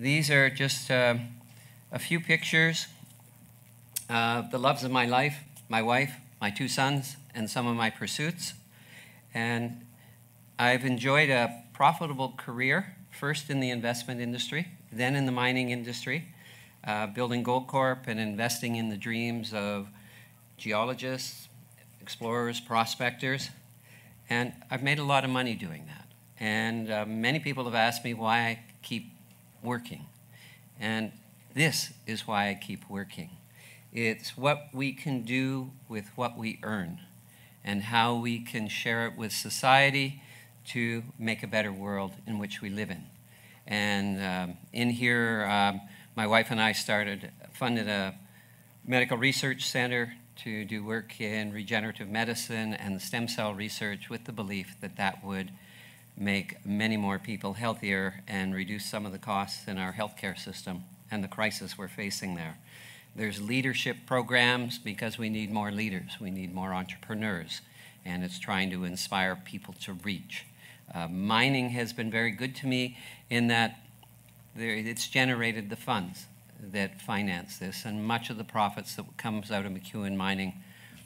these are just uh, a few pictures of the loves of my life, my wife, my two sons, and some of my pursuits. And I've enjoyed a profitable career, first in the investment industry, then in the mining industry, uh, building Goldcorp and investing in the dreams of geologists, explorers, prospectors. And I've made a lot of money doing that. And uh, many people have asked me why I keep working. And this is why I keep working. It's what we can do with what we earn and how we can share it with society to make a better world in which we live in. And um, in here, um, my wife and I started, funded a medical research center to do work in regenerative medicine and stem cell research with the belief that that would make many more people healthier and reduce some of the costs in our healthcare system and the crisis we're facing there. There's leadership programs because we need more leaders, we need more entrepreneurs, and it's trying to inspire people to reach. Uh, mining has been very good to me in that there, it's generated the funds that finance this, and much of the profits that comes out of McEwen Mining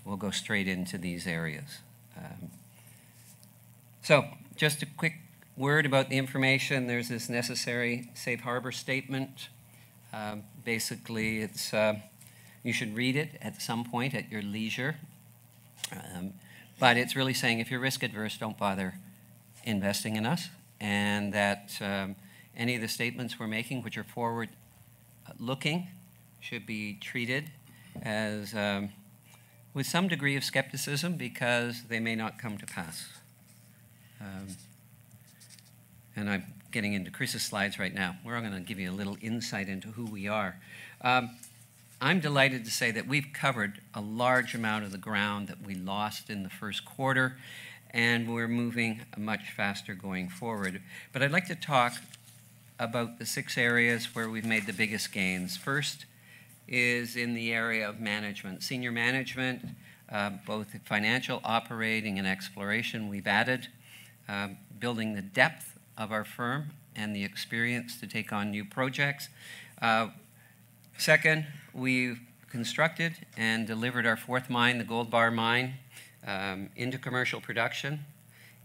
will go straight into these areas. Um, so just a quick word about the information. There's this necessary safe harbor statement. Um, basically, it's uh, you should read it at some point at your leisure. Um, but it's really saying if you're risk adverse, don't bother investing in us, and that um, any of the statements we're making, which are forward looking, should be treated as um, with some degree of skepticism because they may not come to pass. Um, and I'm getting into Chris's slides right now. We're going to give you a little insight into who we are. Um, I'm delighted to say that we've covered a large amount of the ground that we lost in the first quarter, and we're moving much faster going forward. But I'd like to talk about the six areas where we've made the biggest gains. First is in the area of management, senior management, uh, both financial, operating, and exploration. We've added um, building the depth of our firm and the experience to take on new projects. Uh, second, we've constructed and delivered our fourth mine, the Gold Bar Mine, um, into commercial production.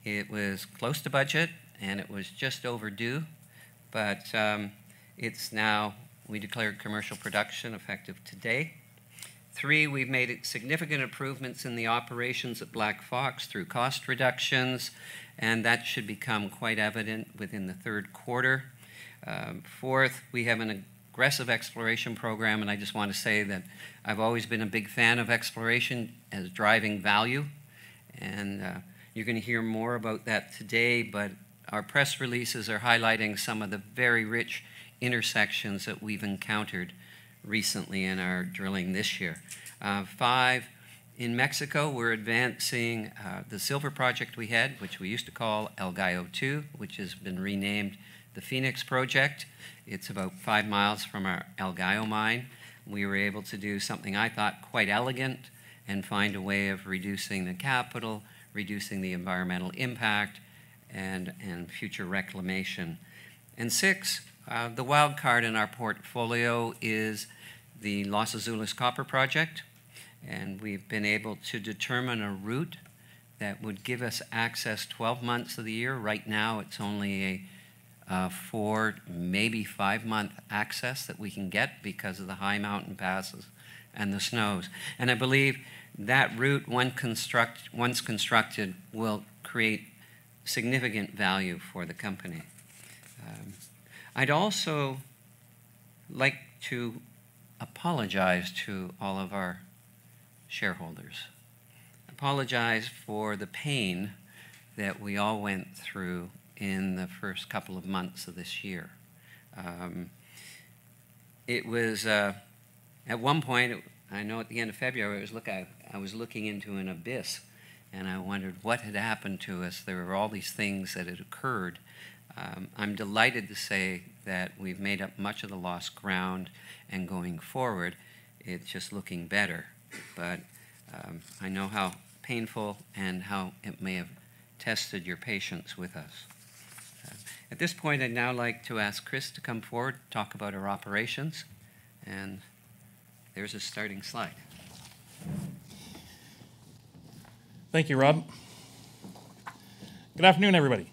It was close to budget and it was just overdue, but um, it's now, we declared commercial production effective today. Three, we've made significant improvements in the operations at Black Fox through cost reductions and that should become quite evident within the third quarter. Um, fourth, we have an aggressive exploration program, and I just want to say that I've always been a big fan of exploration as driving value, and uh, you're going to hear more about that today, but our press releases are highlighting some of the very rich intersections that we've encountered recently in our drilling this year. Uh, five, in Mexico, we're advancing uh, the silver project we had, which we used to call El Gallo 2, which has been renamed the Fenix Project. It's about five miles from our El Gallo mine. We were able to do something I thought quite elegant and find a way of reducing the capital, reducing the environmental impact, and, and future reclamation. And six, uh, the wild card in our portfolio is the Los Azules Copper Project and we've been able to determine a route that would give us access 12 months of the year. Right now, it's only a uh, four, maybe five month access that we can get because of the high mountain passes and the snows. And I believe that route, construct, once constructed, will create significant value for the company. Um, I'd also like to apologize to all of our shareholders. Apologize for the pain that we all went through in the first couple of months of this year. Um, it was, uh, at one point, I know at the end of February, was, look, I, I was looking into an abyss and I wondered what had happened to us. There were all these things that had occurred. Um, I'm delighted to say that we've made up much of the lost ground, and going forward, it's just looking better but um, I know how painful and how it may have tested your patience with us. Uh, At this point, I'd now like to ask Chris to come forward, talk about our operations, and there's a starting slide. Thank you, Rob. Good afternoon, everybody.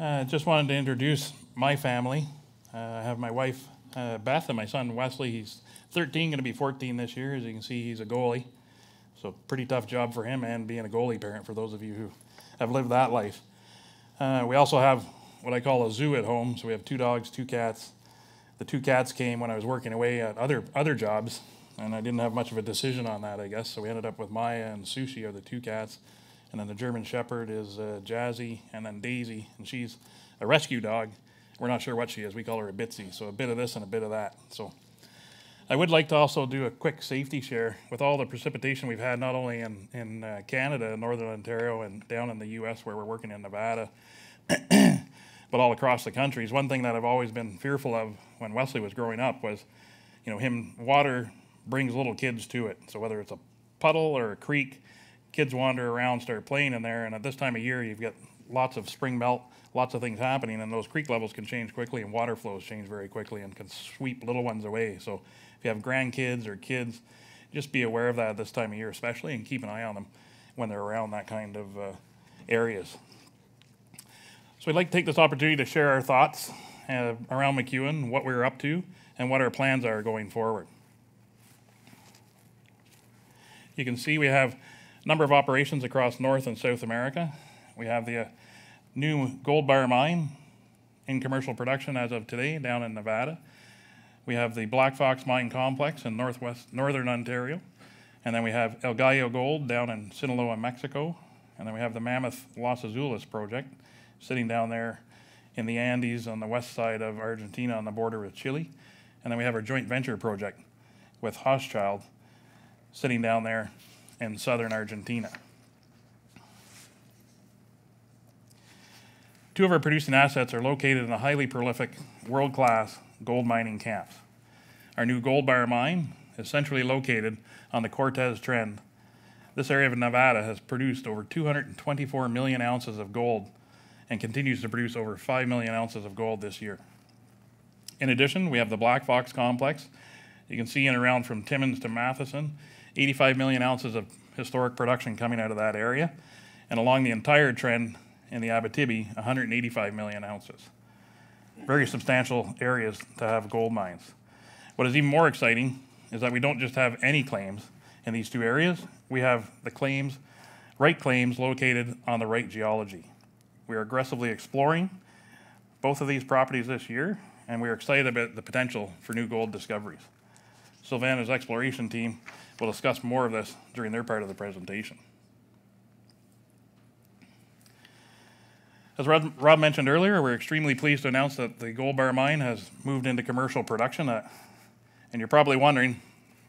Uh, just wanted to introduce my family. Uh, I have my wife, uh, Beth, and my son, Wesley. He's 13, going to be 14 this year. As you can see, he's a goalie. So, pretty tough job for him and being a goalie parent for those of you who have lived that life. Uh, we also have what I call a zoo at home. So, we have two dogs, two cats. The two cats came when I was working away at other, other jobs, and I didn't have much of a decision on that, I guess. So, we ended up with Maya and Sushi are the two cats. And then the German Shepherd is uh, Jazzy, and then Daisy, and she's a rescue dog. We're not sure what she is. We call her a Bitsy. So, a bit of this and a bit of that. So, I would like to also do a quick safety share with all the precipitation we've had, not only in, in uh, Canada, Northern Ontario, and down in the US where we're working in Nevada, but all across the country. Is one thing that I've always been fearful of when Wesley was growing up was, you know, him, water brings little kids to it. So whether it's a puddle or a creek, kids wander around, start playing in there. And at this time of year, you've got lots of spring melt, lots of things happening, and those creek levels can change quickly, and water flows change very quickly and can sweep little ones away. So if you have grandkids or kids, just be aware of that at this time of year, especially, and keep an eye on them when they're around that kind of uh, areas. So we'd like to take this opportunity to share our thoughts uh, around McEwen, what we're up to, and what our plans are going forward. You can see we have a number of operations across North and South America. We have the uh, new Gold Bar mine in commercial production as of today down in Nevada. We have the Black Fox Mine Complex in northwest northern Ontario. And then we have El Gallo Gold down in Sinaloa, Mexico. And then we have the Mammoth Los Azules project sitting down there in the Andes on the west side of Argentina on the border with Chile. And then we have our joint venture project with Hochschild sitting down there in southern Argentina. Two of our producing assets are located in a highly prolific, world class gold mining camps. Our new Gold Bar mine is centrally located on the Cortez Trend. This area of Nevada has produced over 224 million ounces of gold and continues to produce over 5 million ounces of gold this year. In addition, we have the Black Fox complex. You can see in around from Timmins to Matheson, 85 million ounces of historic production coming out of that area. And along the entire trend in the Abitibi, 185 million ounces very substantial areas to have gold mines. What is even more exciting is that we don't just have any claims in these two areas, we have the claims, right claims located on the right geology. We are aggressively exploring both of these properties this year, and we are excited about the potential for new gold discoveries. Sylvain's exploration team will discuss more of this during their part of the presentation. As Rob, Rob mentioned earlier, we're extremely pleased to announce that the Gold Bar mine has moved into commercial production. Uh, and you're probably wondering,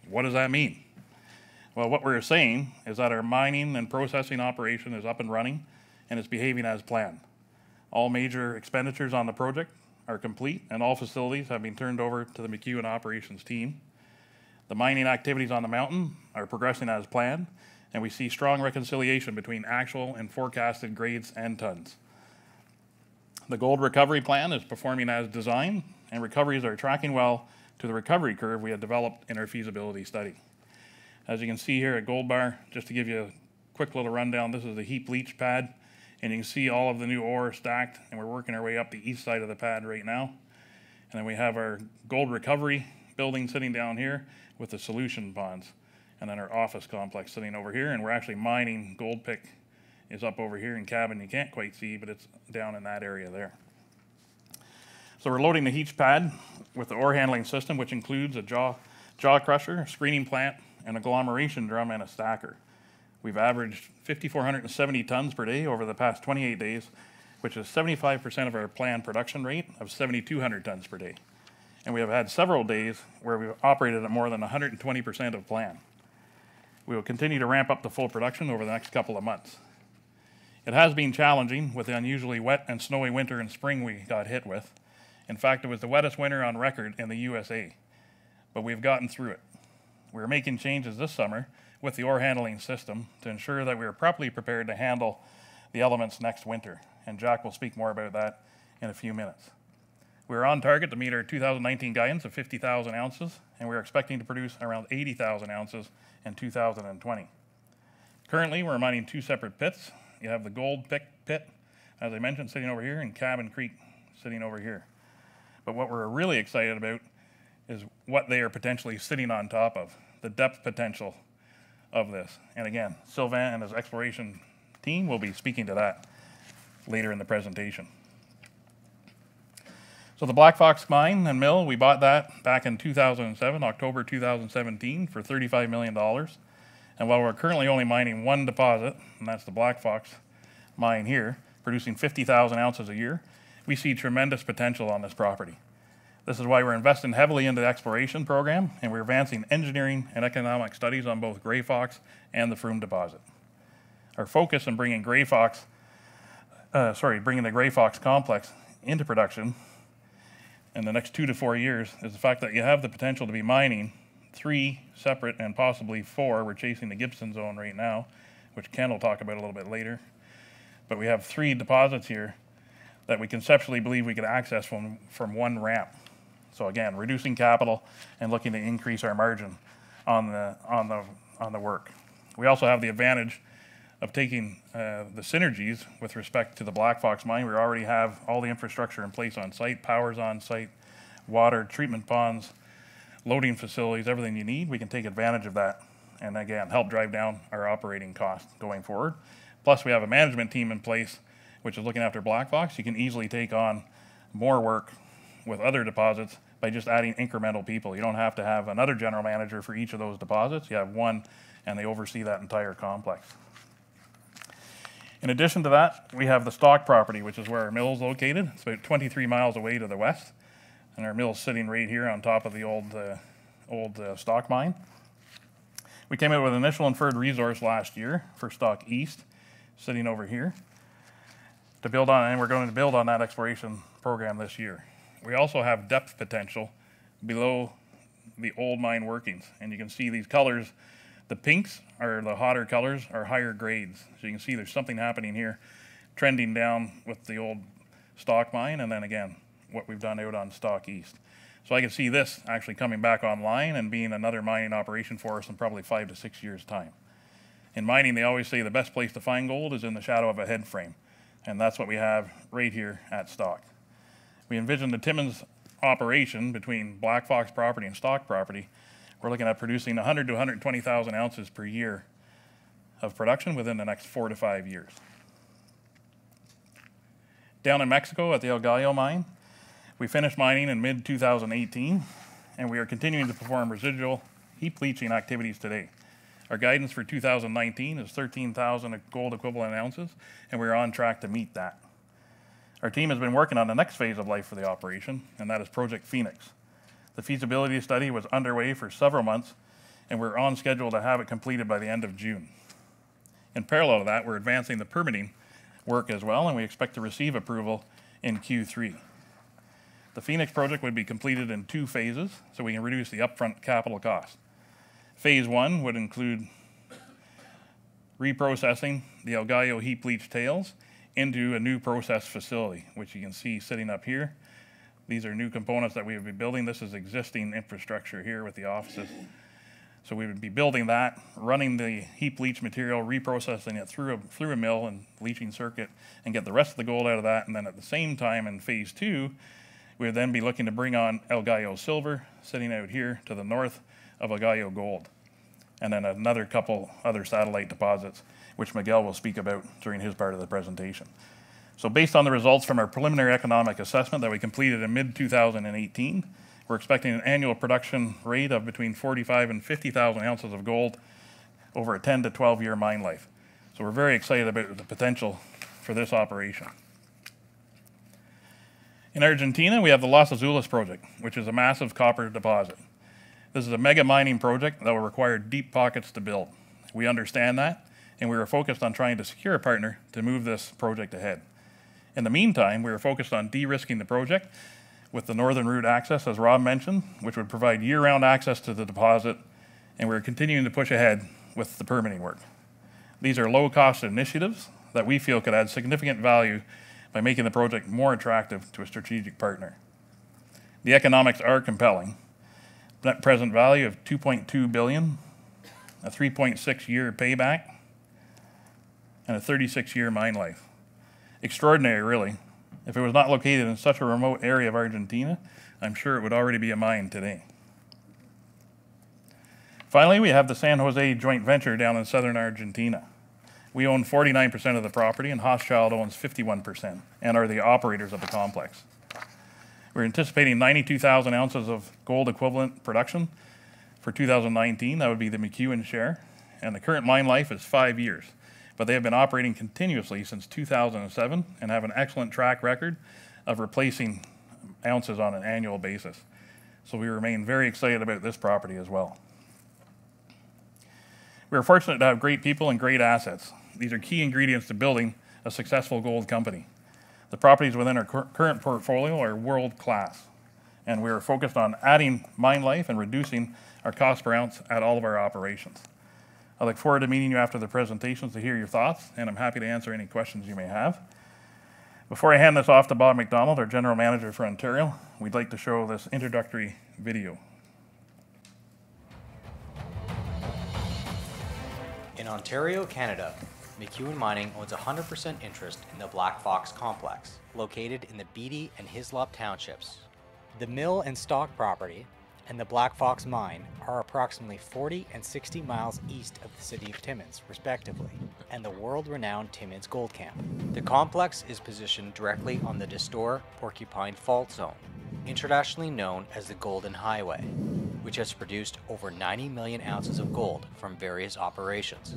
what does that mean? Well, what we're saying is that our mining and processing operation is up and running and is behaving as planned. All major expenditures on the project are complete and all facilities have been turned over to the McEwen operations team. The mining activities on the mountain are progressing as planned, and we see strong reconciliation between actual and forecasted grades and tons. The gold recovery plan is performing as designed, and recoveries are tracking well to the recovery curve we had developed in our feasibility study. As you can see here at Gold Bar, just to give you a quick little rundown, this is the heap leach pad, and you can see all of the new ore stacked, and we're working our way up the east side of the pad right now. And then we have our gold recovery building sitting down here with the solution ponds, and then our office complex sitting over here, and we're actually mining gold pick is up over here in cabin you can't quite see, but it's down in that area there. So we're loading the heap pad with the ore handling system, which includes a jaw, jaw crusher, screening plant, an agglomeration drum, and a stacker. We've averaged 5,470 tons per day over the past 28 days, which is 75% of our planned production rate of 7,200 tons per day. And we have had several days where we've operated at more than 120% of plan. We will continue to ramp up the full production over the next couple of months. It has been challenging with the unusually wet and snowy winter and spring we got hit with. In fact, it was the wettest winter on record in the USA, but we've gotten through it. We're making changes this summer with the ore handling system to ensure that we are properly prepared to handle the elements next winter, and Jack will speak more about that in a few minutes. We're on target to meet our 2019 guidance of 50,000 ounces, and we're expecting to produce around 80,000 ounces in 2020. Currently, we're mining two separate pits. You have the Gold Pit, pit, as I mentioned, sitting over here, and Cabin Creek sitting over here. But what we're really excited about is what they are potentially sitting on top of, the depth potential of this. And again, Sylvain and his exploration team will be speaking to that later in the presentation. So the Black Fox mine and mill, we bought that back in 2007, October 2017, for $35 million. And while we're currently only mining one deposit, and that's the Black Fox mine here, producing 50,000 ounces a year, we see tremendous potential on this property. This is why we're investing heavily into the exploration program, and we're advancing engineering and economic studies on both Grey Fox and the Froome deposit. Our focus in bringing Grey Fox, uh, sorry, bringing the Grey Fox complex into production in the next two to four years is the fact that you have the potential to be mining three separate and possibly four. We're chasing the Gibson zone right now, which Ken will talk about a little bit later. But we have three deposits here that we conceptually believe we could access from, from one ramp. So again, reducing capital and looking to increase our margin on the, on the, on the work. We also have the advantage of taking uh, the synergies with respect to the Black Fox mine. We already have all the infrastructure in place on site, powers on site, water, treatment ponds, loading facilities, everything you need. We can take advantage of that and again, help drive down our operating costs going forward. Plus, we have a management team in place which is looking after Black Fox. You can easily take on more work with other deposits by just adding incremental people. You don't have to have another general manager for each of those deposits. You have one and they oversee that entire complex. In addition to that, we have the Stock property, which is where our mill is located. It's about 23 miles away to the west, and our mill is sitting right here on top of the old, uh, old uh, Stock mine. We came out with initial inferred resource last year for Stock East, sitting over here, to build on, and we're going to build on that exploration program this year. We also have depth potential below the old mine workings, and you can see these colors the pinks are the hotter colors are higher grades. So you can see there's something happening here, trending down with the old stock mine, and then again, what we've done out on stock east. So I can see this actually coming back online and being another mining operation for us in probably five to six years' time. In mining, they always say the best place to find gold is in the shadow of a head frame, and that's what we have right here at Stock. We envision the Timmins operation between Black Fox property and Stock property we're looking at producing 100 to 120,000 ounces per year of production within the next four to five years. Down in Mexico at the El Gallo mine, we finished mining in mid 2018, and we are continuing to perform residual heap leaching activities today. Our guidance for 2019 is 13,000 gold equivalent ounces, and we're on track to meet that. Our team has been working on the next phase of life for the operation, and that is Project Fenix. The feasibility study was underway for several months, and we're on schedule to have it completed by the end of June. In parallel to that, we're advancing the permitting work as well, and we expect to receive approval in Q3. The Fenix project would be completed in two phases, so we can reduce the upfront capital cost. Phase one would include reprocessing the El Gallo heap leach tails into a new process facility, which you can see sitting up here. These are new components that we would be building. This is existing infrastructure here with the offices. So we would be building that, running the heap leach material, reprocessing it through a, through a mill and leaching circuit, and get the rest of the gold out of that. And then at the same time, in phase two, we would then be looking to bring on El Gallo silver, sitting out here to the north of El Gallo gold. And then another couple other satellite deposits, which Miguel will speak about during his part of the presentation. So based on the results from our preliminary economic assessment that we completed in mid-2018, we're expecting an annual production rate of between 45 and 50,000 ounces of gold over a 10 to 12 year mine life. So we're very excited about the potential for this operation. In Argentina, we have the Los Azules project, which is a massive copper deposit. This is a mega mining project that will require deep pockets to build. We understand that, and we are focused on trying to secure a partner to move this project ahead. In the meantime, we are focused on de-risking the project with the northern route access, as Rob mentioned, which would provide year-round access to the deposit, and we're continuing to push ahead with the permitting work. These are low-cost initiatives that we feel could add significant value by making the project more attractive to a strategic partner. The economics are compelling. Net present value of 2.2 billion, a 3.6 year payback, and a 36 year mine life. Extraordinary, really. If it was not located in such a remote area of Argentina, I'm sure it would already be a mine today. Finally, we have the San Jose joint venture down in southern Argentina. We own 49% of the property, and Hochschild owns 51% and are the operators of the complex. We're anticipating 92,000 ounces of gold equivalent production for 2019. That would be the McEwen share. And the current mine life is five years but they have been operating continuously since 2007 and have an excellent track record of replacing ounces on an annual basis. So we remain very excited about this property as well. We are fortunate to have great people and great assets. These are key ingredients to building a successful gold company. The properties within our current portfolio are world class, and we are focused on adding mine life and reducing our cost per ounce at all of our operations. I look forward to meeting you after the presentations to hear your thoughts, and I'm happy to answer any questions you may have. Before I hand this off to Bob MacDonald, our General Manager for Ontario, we'd like to show this introductory video. In Ontario, Canada, McEwen Mining owns 100% interest in the Black Fox complex, located in the Beatty and Hislop townships. The mill and stock property and the Black Fox Mine are approximately 40 and 60 miles east of the city of Timmins, respectively, and the world-renowned Timmins Gold Camp. The complex is positioned directly on the Destor Porcupine Fault Zone, internationally known as the Golden Highway, which has produced over 90 million ounces of gold from various operations.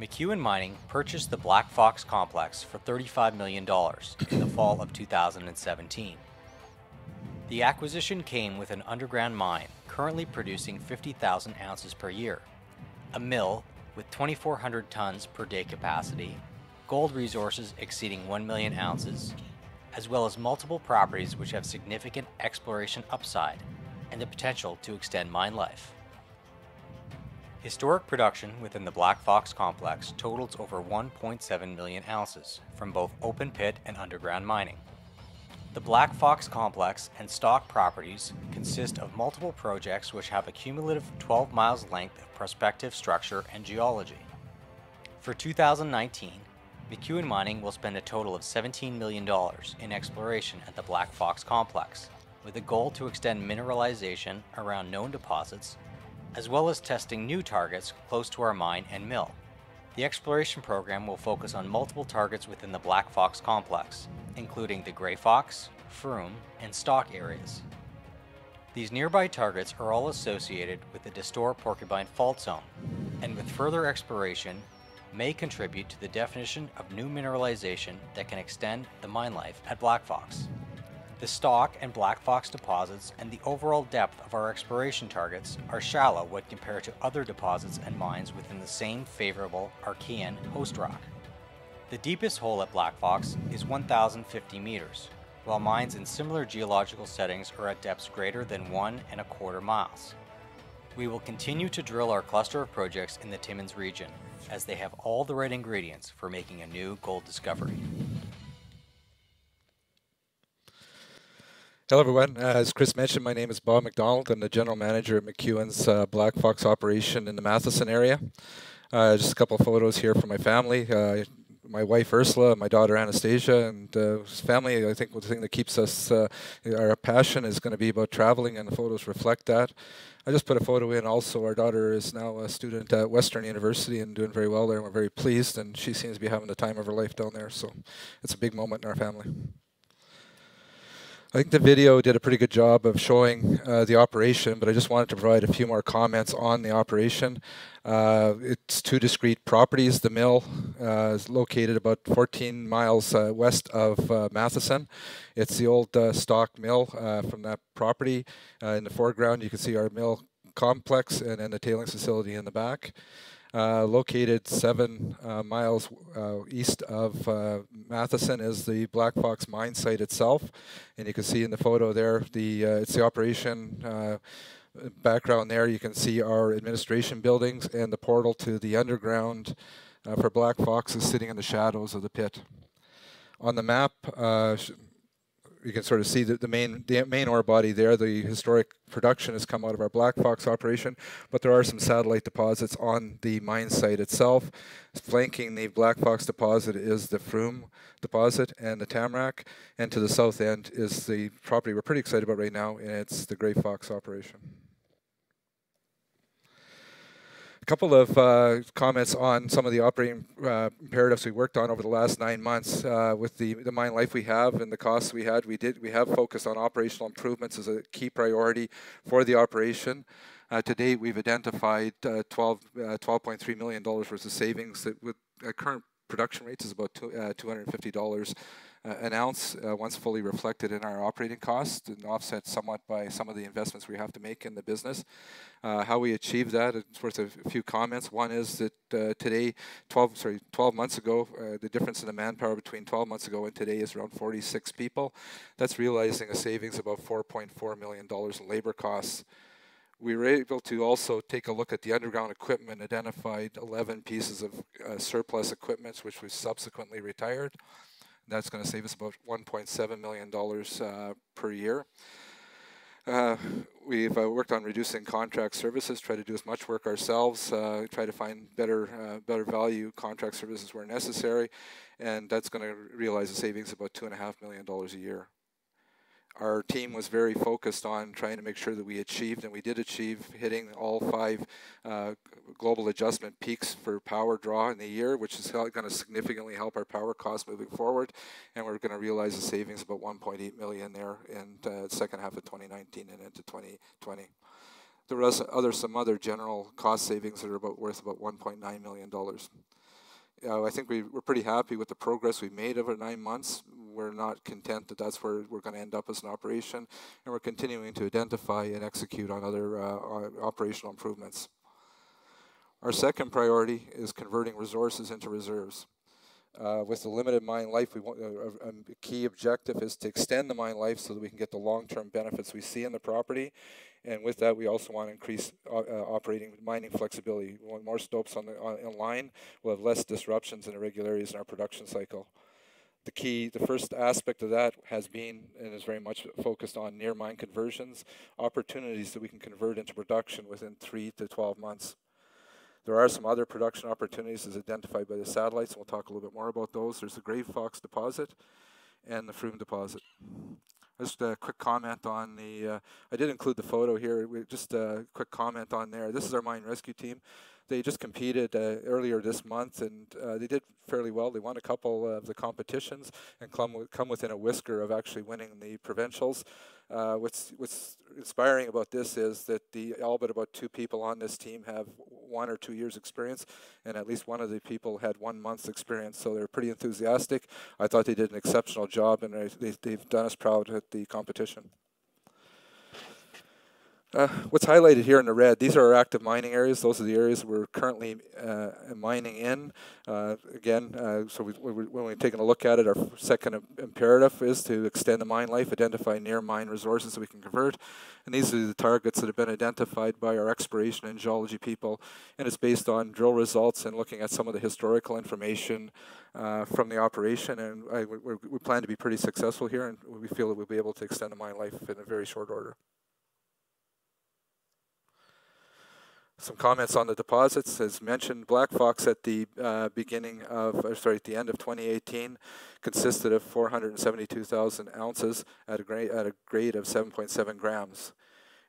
McEwen Mining purchased the Black Fox complex for $35 million in the fall of 2017. The acquisition came with an underground mine currently producing 50,000 ounces per year, a mill with 2,400 tons per day capacity, gold resources exceeding 1 million ounces, as well as multiple properties which have significant exploration upside and the potential to extend mine life. Historic production within the Black Fox complex totals over 1.7 million ounces from both open pit and underground mining. The Black Fox complex and stock properties consist of multiple projects which have a cumulative 12 miles length of prospective structure and geology. For 2019, McEwen Mining will spend a total of $17 million in exploration at the Black Fox complex, with a goal to extend mineralization around known deposits, as well as testing new targets close to our mine and mill. The exploration program will focus on multiple targets within the Black Fox complex, including the Grey Fox, Froome, and Stock areas. These nearby targets are all associated with the Destor Porcupine Fault Zone, and with further exploration, may contribute to the definition of new mineralization that can extend the mine life at Black Fox. The Stock and Black Fox deposits and the overall depth of our exploration targets are shallow when compared to other deposits and mines within the same favorable Archean host rock. The deepest hole at Black Fox is 1,050 meters, while mines in similar geological settings are at depths greater than one and a quarter miles. We will continue to drill our cluster of projects in the Timmins region, as they have all the right ingredients for making a new gold discovery. Hello, everyone. Uh, as Chris mentioned, my name is Bob MacDonald. I'm the general manager at McEwen's uh, Black Fox operation in the Matheson area. Uh, just a couple of photos here from my family. Uh, my wife Ursula, my daughter Anastasia, and uh, family. I think the thing that keeps us, our passion is going to be about traveling, and the photos reflect that. I just put a photo in also. Our daughter is now a student at Western University and doing very well there, and we're very pleased, and she seems to be having the time of her life down there, so it's a big moment in our family. I think the video did a pretty good job of showing uh, the operation, but I just wanted to provide a few more comments on the operation. Uh, it's two discrete properties. The mill uh, is located about 14 miles uh, west of uh, Matheson. It's the old uh, stock mill from that property. in the foreground, you can see our mill complex and then the tailings facility in the back located seven uh, miles uh, east of uh, Matheson is the Black Fox mine site itself, and you can see in the photo there the uh, it's the operation uh, background there. You can see our administration buildings and the portal to the underground for Black Fox is sitting in the shadows of the pit. On the map, uh, you can sort of see the, the main the main ore body there. The historic production has come out of our Black Fox operation, but there are some satellite deposits on the mine site itself. Flanking the Black Fox deposit is the Froome deposit and the Tamarack, and to the south end is the property we're pretty excited about right now, and it's the Grey Fox operation. A couple of uh, comments on some of the operating uh, imperatives we worked on over the last nine months uh, with the, the mine life we have and the costs we had. We did we have focused on operational improvements as a key priority for the operation. Uh, to date, we've identified uh, 12 uh, 12.3 million dollars worth of savings that with current production rates is about two, $250 uh, an ounce uh, once fully reflected in our operating costs and offset somewhat by some of the investments we have to make in the business. Uh, how we achieve that, it's worth a few comments. One is that uh, today, 12 sorry, 12 months ago, uh, the difference in the manpower between 12 months ago and today is around 46 people. That's realizing a savings of about 4.4 million dollars in labor costs. We were able to also take a look at the underground equipment, identified 11 pieces of uh, surplus equipment, which we subsequently retired. That's going to save us about $1.7 million uh, per year. Uh, we've uh, worked on reducing contract services, try to do as much work ourselves, uh, try to find better, uh, better value contract services where necessary, and that's going to realize a savings of about two and a half million dollars a year our team was very focused on trying to make sure that we achieved, and we did achieve hitting all five uh, global adjustment peaks for power draw in the year, which is going to significantly help our power costs moving forward. And we're going to realize a savings of about 1.8 million there in the uh, second half of 2019 and into 2020. There was other some other general cost savings that are about worth about 1.9 million dollars. Uh, I think we, we're pretty happy with the progress we made over nine months we're not content that that's where we're going to end up as an operation, and we're continuing to identify and execute on other uh, operational improvements. Our second priority is converting resources into reserves. Uh, with the limited mine life, we want, uh, a key objective is to extend the mine life so that we can get the long-term benefits we see in the property. And with that, we also want to increase uh, uh operating mining flexibility. We want more stopes on the on, in line. We'll have less disruptions and irregularities in our production cycle the key, the first aspect of that has been and is very much focused on near mine conversions, opportunities that we can convert into production within three to 12 months. There are some other production opportunities as identified by the satellites, and we'll talk a little bit more about those. There's the Grey Fox deposit and the Froome deposit. Just a quick comment on the, uh, I did include the photo here, just a quick comment on there. This is our mine rescue team they just competed uh, earlier this month and uh, they did fairly well. They won a couple of the competitions and come, come within a whisker of actually winning the provincials. Uh, what's, what's inspiring about this is that the all but about two people on this team have one or two years experience and at least one of the people had one month's experience so they're pretty enthusiastic. I thought they did an exceptional job and they, they've done us proud at the competition. Uh, what's highlighted here in the red, these are our active mining areas. Those are the areas we're currently uh, mining in. Uh, again, uh, so we, we, when we're taking a look at it, our second imperative is to extend the mine life, identify near mine resources that we can convert. And these are the targets that have been identified by our exploration and geology people. And it's based on drill results and looking at some of the historical information uh, from the operation. And I, we, we plan to be pretty successful here, and we feel that we'll be able to extend the mine life in a very short order. Some comments on the deposits. As mentioned, Black Fox at the uh, beginning of, sorry, at the end of 2018 consisted of 472,000 ounces at a, grade, at a grade of 7.7 grams.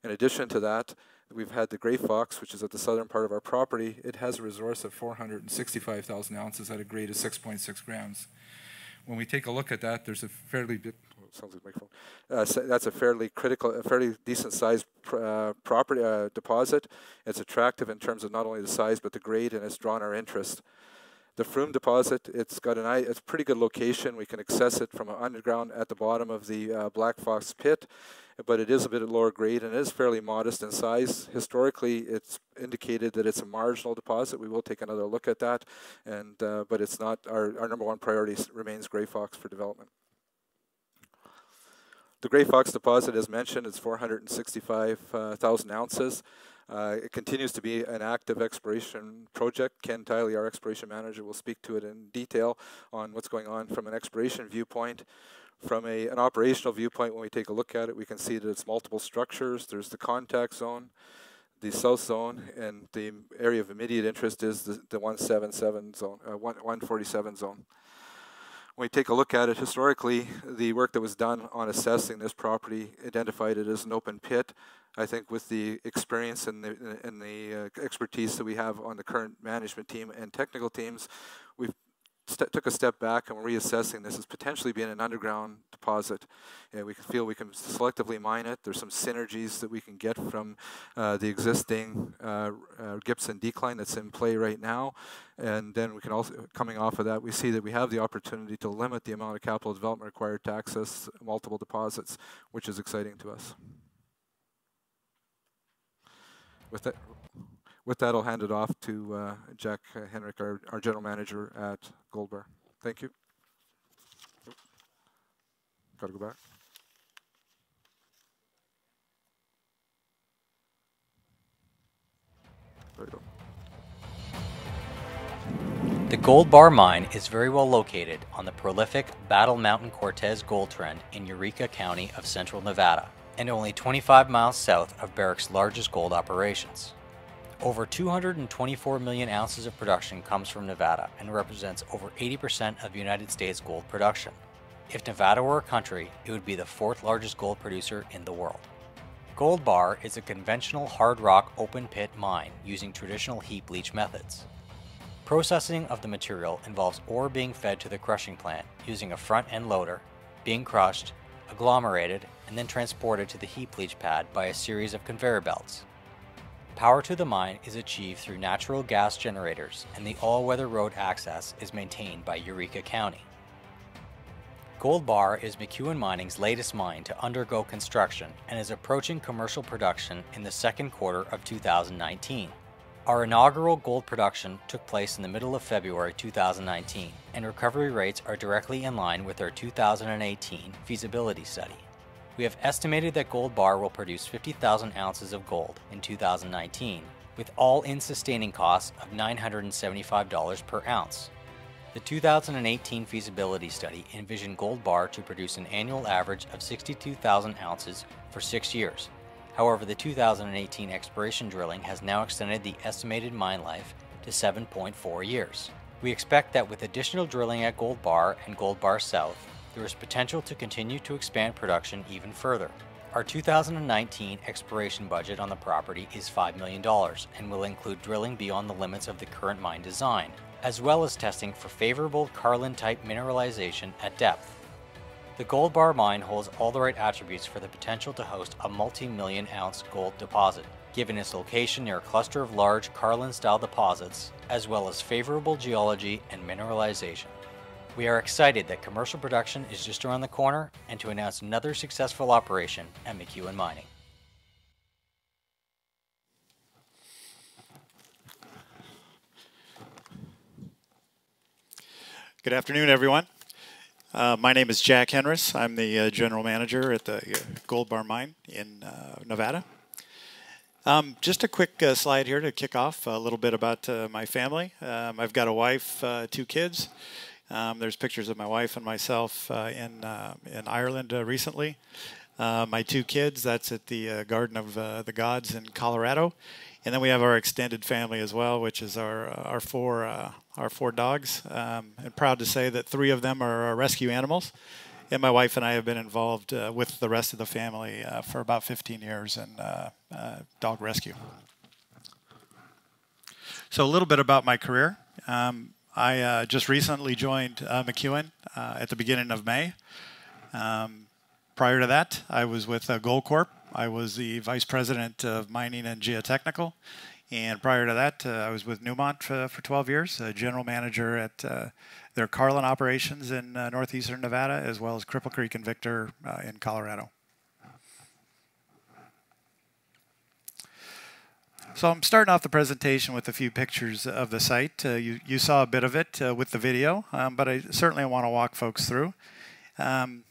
In addition to that, we've had the Grey Fox, which is at the southern part of our property. It has a resource of 465,000 ounces at a grade of 6.6 grams. When we take a look at that, there's a fairly big, sounds like microphone. Uh, so that's a fairly critical, a fairly decent sized pr uh, property uh, deposit. It's attractive in terms of not only the size but the grade, and it's drawn our interest. The Froome deposit, it's got an it's pretty good location. We can access it from underground at the bottom of the uh, Black Fox pit, but it is a bit lower grade and it is fairly modest in size. Historically, it's indicated that it's a marginal deposit. We will take another look at that, and uh, but it's not our, our number one priority remains Grey Fox for development. The Grey Fox deposit, as mentioned, is 465,000 ounces. Uh, it continues to be an active exploration project. Ken Tylee, our exploration manager, will speak to it in detail on what's going on from an exploration viewpoint. From a, an operational viewpoint, when we take a look at it, we can see that it's multiple structures. There's the contact zone, the south zone, and the area of immediate interest is the, the 177 zone, uh, 147 zone. When we take a look at it historically, the work that was done on assessing this property identified it as an open pit. I think with the experience and the, and the uh, expertise that we have on the current management team and technical teams, we've took a step back and we're reassessing this as potentially being an underground deposit. Yeah, we feel we can selectively mine it. There's some synergies that we can get from uh, the existing uh, uh, Gibson decline that's in play right now. And then we can also, coming off of that, we see that we have the opportunity to limit the amount of capital development required to access multiple deposits, which is exciting to us. With that, with that, I'll hand it off to uh, Jack Henris, our, our general manager at Gold Bar. Thank you. Got to go back. There you go. The Gold Bar Mine is very well located on the prolific Battle Mountain Cortez Gold Trend in Eureka County of central Nevada, and only 25 miles south of Barrick's largest gold operations. Over 224 million ounces of production comes from Nevada and represents over 80% of United States gold production. If Nevada were a country, it would be the fourth largest gold producer in the world. Gold Bar is a conventional hard rock open pit mine using traditional heap leach methods. Processing of the material involves ore being fed to the crushing plant using a front end loader, being crushed, agglomerated, and then transported to the heap leach pad by a series of conveyor belts. Power to the mine is achieved through natural gas generators, and the all-weather road access is maintained by Eureka County. Gold Bar is McEwen Mining's latest mine to undergo construction and is approaching commercial production in the second quarter of 2019. Our inaugural gold production took place in the middle of February 2019, and recovery rates are directly in line with our 2018 feasibility study. We have estimated that Gold Bar will produce 50,000 ounces of gold in 2019, with all-in sustaining costs of $975 per ounce. The 2018 feasibility study envisioned Gold Bar to produce an annual average of 62,000 ounces for six years. However, the 2018 exploration drilling has now extended the estimated mine life to 7.4 years. We expect that with additional drilling at Gold Bar and Gold Bar South, there is potential to continue to expand production even further. Our 2019 exploration budget on the property is $5 million and will include drilling beyond the limits of the current mine design, as well as testing for favorable Carlin-type mineralization at depth. The Gold Bar mine holds all the right attributes for the potential to host a multi-million ounce gold deposit, given its location near a cluster of large Carlin-style deposits, as well as favorable geology and mineralization. We are excited that commercial production is just around the corner and to announce another successful operation at McEwen Mining. Good afternoon, everyone. Uh, my name is Jack Henris. I'm the uh, general manager at the uh, Gold Bar Mine in uh, Nevada. Um, just a quick uh, slide here to kick off a little bit about my family. Um, I've got a wife, two kids. Um, there's pictures of my wife and myself uh, in uh, in Ireland uh, recently. Uh, my two kids. That's at the uh, Garden of uh, the Gods in Colorado, and then we have our extended family as well, which is our our four our four dogs. Um, and proud to say that three of them are our rescue animals. And my wife and I have been involved with the rest of the family for about 15 years in dog rescue. So a little bit about my career. Um, I uh, just recently joined uh, McEwen uh, at the beginning of May. Um, prior to that, I was with uh, Goldcorp. I was the vice president of mining and geotechnical. And prior to that, uh, I was with Newmont for, for 12 years, general manager at uh, their Carlin operations in northeastern Nevada, as well as Cripple Creek and Victor in Colorado. So I'm starting off the presentation with a few pictures of the site. Uh, you, you saw a bit of it uh, with the video, um, but I certainly want to walk folks through. Um,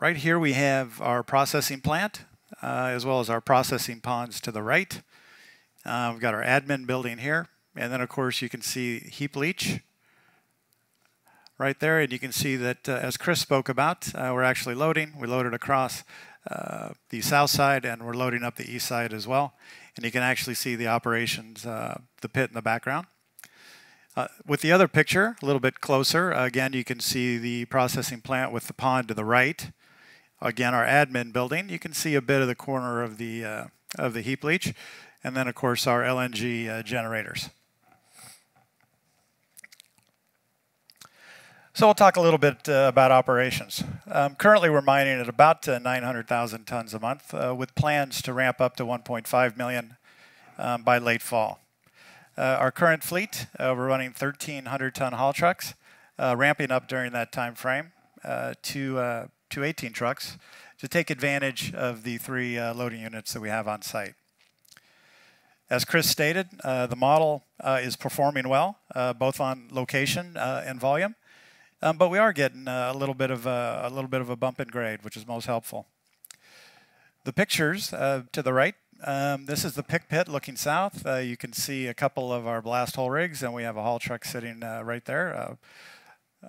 right here we have our processing plant, uh, as well as our processing ponds to the right. Uh, we've got our admin building here, and then of course you can see heap leach right there, and you can see that uh, as Chris spoke about, uh, we're actually loading. We loaded across the south side, and we're loading up the east side as well. And you can actually see the operations, uh, the pit in the background. Uh, with the other picture, a little bit closer, again, you can see the processing plant with the pond to the right. Again, our admin building. You can see a bit of the corner of the uh, of the heap leach, and then of course our LNG uh, generators. So we'll talk a little bit uh, about operations. Um, currently, we're mining at about uh, 900,000 tons a month, uh, with plans to ramp up to 1.5 million um, by late fall. Uh, our current fleet, uh, we're running 1,300 ton haul trucks, uh, ramping up during that time frame to, to 18 trucks to take advantage of the three loading units that we have on site. As Chris stated, the model is performing well, both on location and volume. Um, but we are getting a little bit of a, a, little bit of a bump in grade, which is most helpful. The pictures uh, to the right um, this is the pick pit looking south. Uh, you can see a couple of our blast hole rigs, and we have a haul truck sitting uh, right there, uh,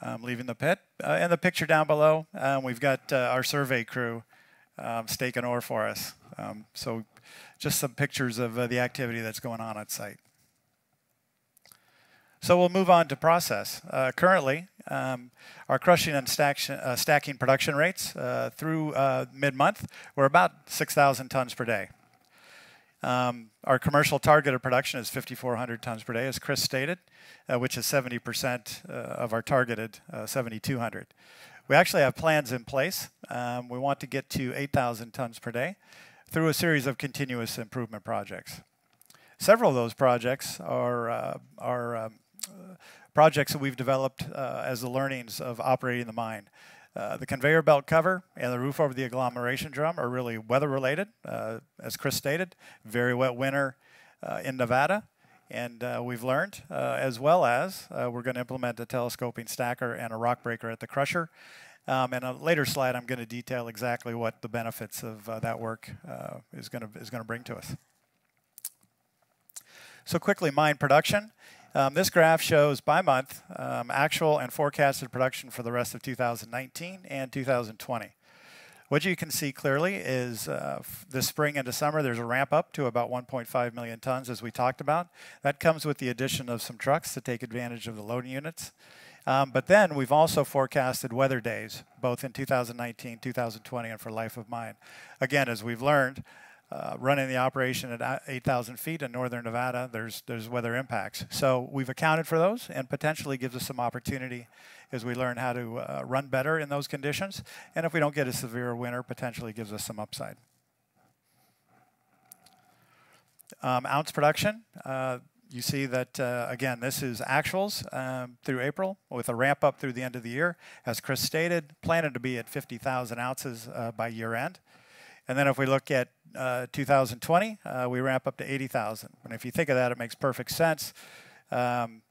um, leaving the pit. Uh, and the picture down below, um, we've got uh, our survey crew um, staking ore for us. Um, so just some pictures of uh, the activity that's going on at site. So we'll move on to process. currently, um, our crushing and stack, stacking production rates through mid-month were about 6,000 tons per day. Um, our commercial target of production is 5,400 tons per day, as Chris stated, uh, which is 70% uh, of our targeted uh, 7,200. We actually have plans in place. Um, we want to get to 8,000 tons per day through a series of continuous improvement projects. Several of those projects are, uh, are um, projects that we've developed uh, as the learnings of operating the mine. Uh, the conveyor belt cover and the roof over the agglomeration drum are really weather related. Uh, as Chris stated, very wet winter uh, in Nevada. And uh, we've learned, uh, as well as we're going to implement a telescoping stacker and a rock breaker at the crusher. Um, and a later slide, I'm going to detail exactly what the benefits of that work is going to is going to bring to us. So quickly, mine production. Um, this graph shows by month um, actual and forecasted production for the rest of 2019 and 2020. What you can see clearly is uh, this spring into summer, there's a ramp up to about 1.5 million tons, as we talked about. That comes with the addition of some trucks to take advantage of the loading units. Um, but then we've also forecasted weather days, both in 2019, 2020, and for life of mine. Again, as we've learned, uh, running the operation at 8,000 feet in northern Nevada, there's, there's weather impacts. So we've accounted for those and potentially gives us some opportunity as we learn how to uh, run better in those conditions. And if we don't get a severe winter, potentially gives us some upside. Um, ounce production, uh, you see that, uh, again, this is actuals um, through April with a ramp up through the end of the year. As Chris stated, planning to be at 50,000 ounces uh, by year end. And then if we look at uh, 2020, uh, we ramp up to 80,000. And if you think of that, it makes perfect sense. Um,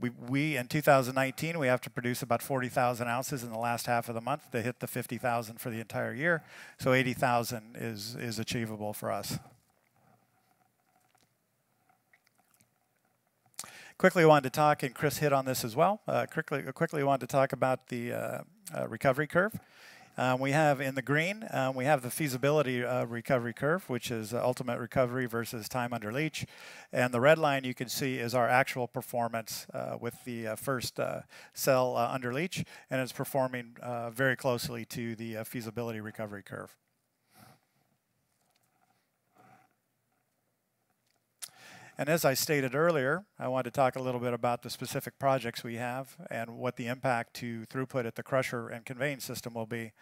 we, we in 2019 we have to produce about 40,000 ounces in the last half of the month to hit the 50,000 for the entire year. So 80,000 is is achievable for us. Quickly wanted to talk, and Chris hit on this as well. Uh, quickly, quickly wanted to talk about the uh, uh, recovery curve. Um, we have in the green, um, we have the feasibility uh, recovery curve, which is uh, ultimate recovery versus time under leach. And the red line you can see is our actual performance uh, with the uh, first uh, cell uh, under leach, and it's performing very closely to the feasibility recovery curve. And as I stated earlier, I want to talk a little bit about the specific projects we have and what the impact to throughput at the crusher and conveying system will be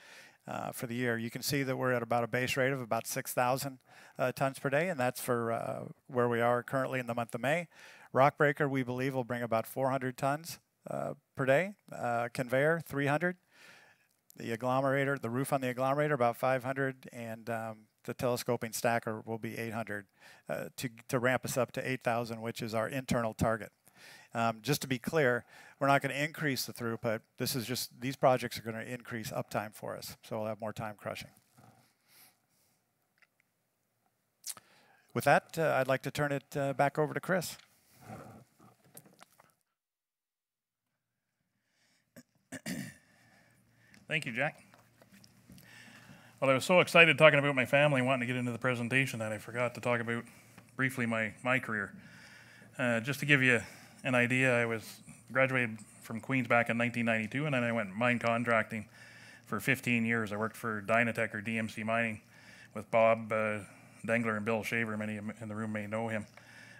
uh, for the year. You can see that we're at about a base rate of about 6,000 uh, tons per day, and that's for uh, where we are currently in the month of May. Rockbreaker, we believe, will bring about 400 tons uh, per day. Uh, conveyor, 300. The agglomerator, the roof on the agglomerator, about 500, and um, the telescoping stacker will be 800 uh, to, to ramp us up to 8,000, which is our internal target. Um, just to be clear, we're not gonna increase the throughput. This is just these projects are gonna increase uptime for us, so we'll have more time crushing. With that, uh, I'd like to turn it uh, back over to Chris. Thank you, Jack. Well, I was so excited talking about my family and wanting to get into the presentation that I forgot to talk about briefly my, my career. Uh, just to give you an idea, I was graduated from Queens back in 1992, and then I went mine contracting for 15 years. I worked for Dynatec or DMC Mining with Bob uh, Dengler and Bill Shaver. Many in the room may know him,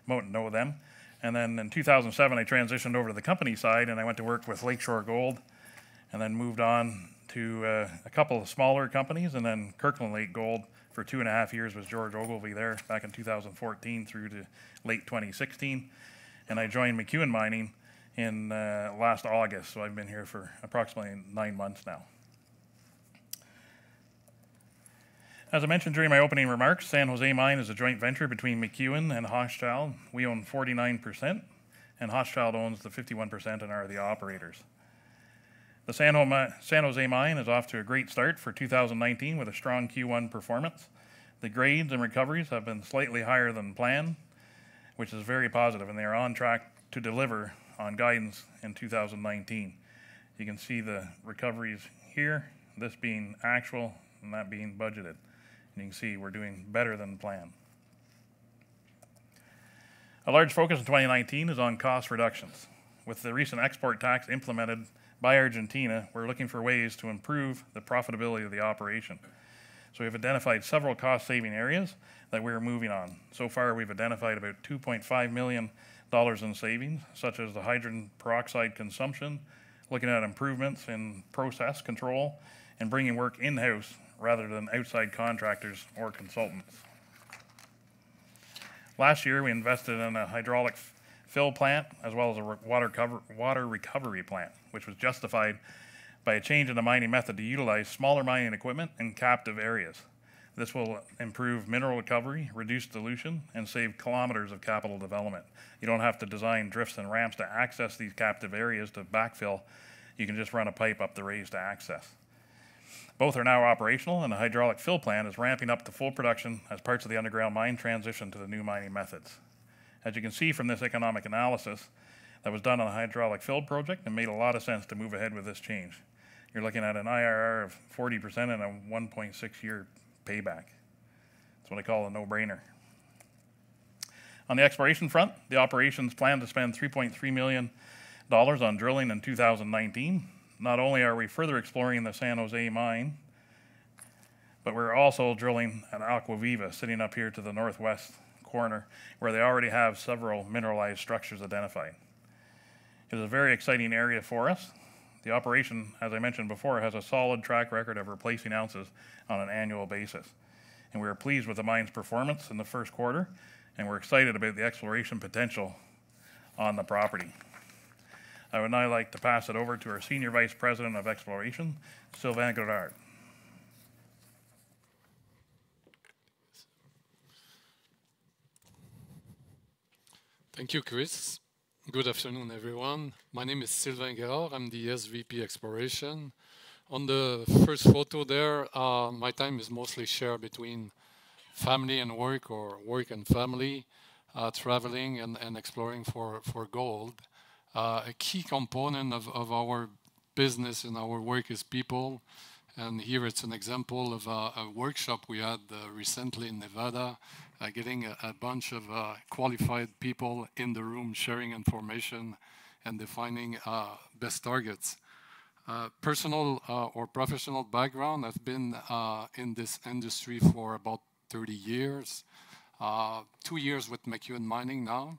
won't know them. And then in 2007, I transitioned over to the company side, and I went to work with Lakeshore Gold, and then moved on to uh, a couple of smaller companies, and then Kirkland Lake Gold for two and a half years was George Ogilvie there back in 2014 through to late 2016. And I joined McEwen Mining in uh, last August, so I've been here for approximately nine months now. As I mentioned during my opening remarks, San Jose Mine is a joint venture between McEwen and Hochschild. We own 49%, and Hochschild owns the 51% and are the operators. The San Jose Mine is off to a great start for 2019 with a strong Q1 performance. The grades and recoveries have been slightly higher than planned, which is very positive, and they are on track to deliver on guidance in 2019. You can see the recoveries here, this being actual and that being budgeted. And you can see we're doing better than planned. A large focus in 2019 is on cost reductions. With the recent export tax implemented by Argentina, we're looking for ways to improve the profitability of the operation. So we've identified several cost-saving areas that we're moving on. So far, we've identified about $2.5 million in savings, such as the hydrogen peroxide consumption, looking at improvements in process control, and bringing work in-house rather than outside contractors or consultants. Last year, we invested in a hydraulic fill plant as well as a water, cover, water recovery plant, which was justified by a change in the mining method to utilize smaller mining equipment in captive areas. This will improve mineral recovery, reduce dilution, and save kilometers of capital development. You don't have to design drifts and ramps to access these captive areas to backfill. You can just run a pipe up the raise to access. Both are now operational, and the hydraulic fill plant is ramping up to full production as parts of the underground mine transition to the new mining methods. As you can see from this economic analysis that was done on the hydraulic fill project, it made a lot of sense to move ahead with this change. You're looking at an IRR of 40% and a 1.6 year payback. That's what I call a no-brainer. On the exploration front, the operations plan to spend $3.3 million on drilling in 2019. Not only are we further exploring the San Jose mine, but we're also drilling at Aqua Viva, sitting up here to the northwest corner where they already have several mineralized structures identified. It is a very exciting area for us. The operation, as I mentioned before, has a solid track record of replacing ounces on an annual basis. And we are pleased with the mine's performance in the first quarter, and we're excited about the exploration potential on the property. I would now like to pass it over to our Senior Vice President of Exploration, Sylvain Guerard. Thank you, Chris. Good afternoon, everyone. My name is Sylvain Guerard. I'm the SVP Exploration. On the first photo there, uh, my time is mostly shared between family and work or work and family, uh, traveling and, and exploring for, for gold. Uh, a key component of, of our business and our work is people. And here it's an example of a, a workshop we had uh, recently in Nevada uh, getting a, a, bunch of uh, qualified people in the room sharing information and defining uh, best targets. Uh, personal uh, or professional background, I've been uh, in this industry for about 30 years, two years with McEwen Mining now.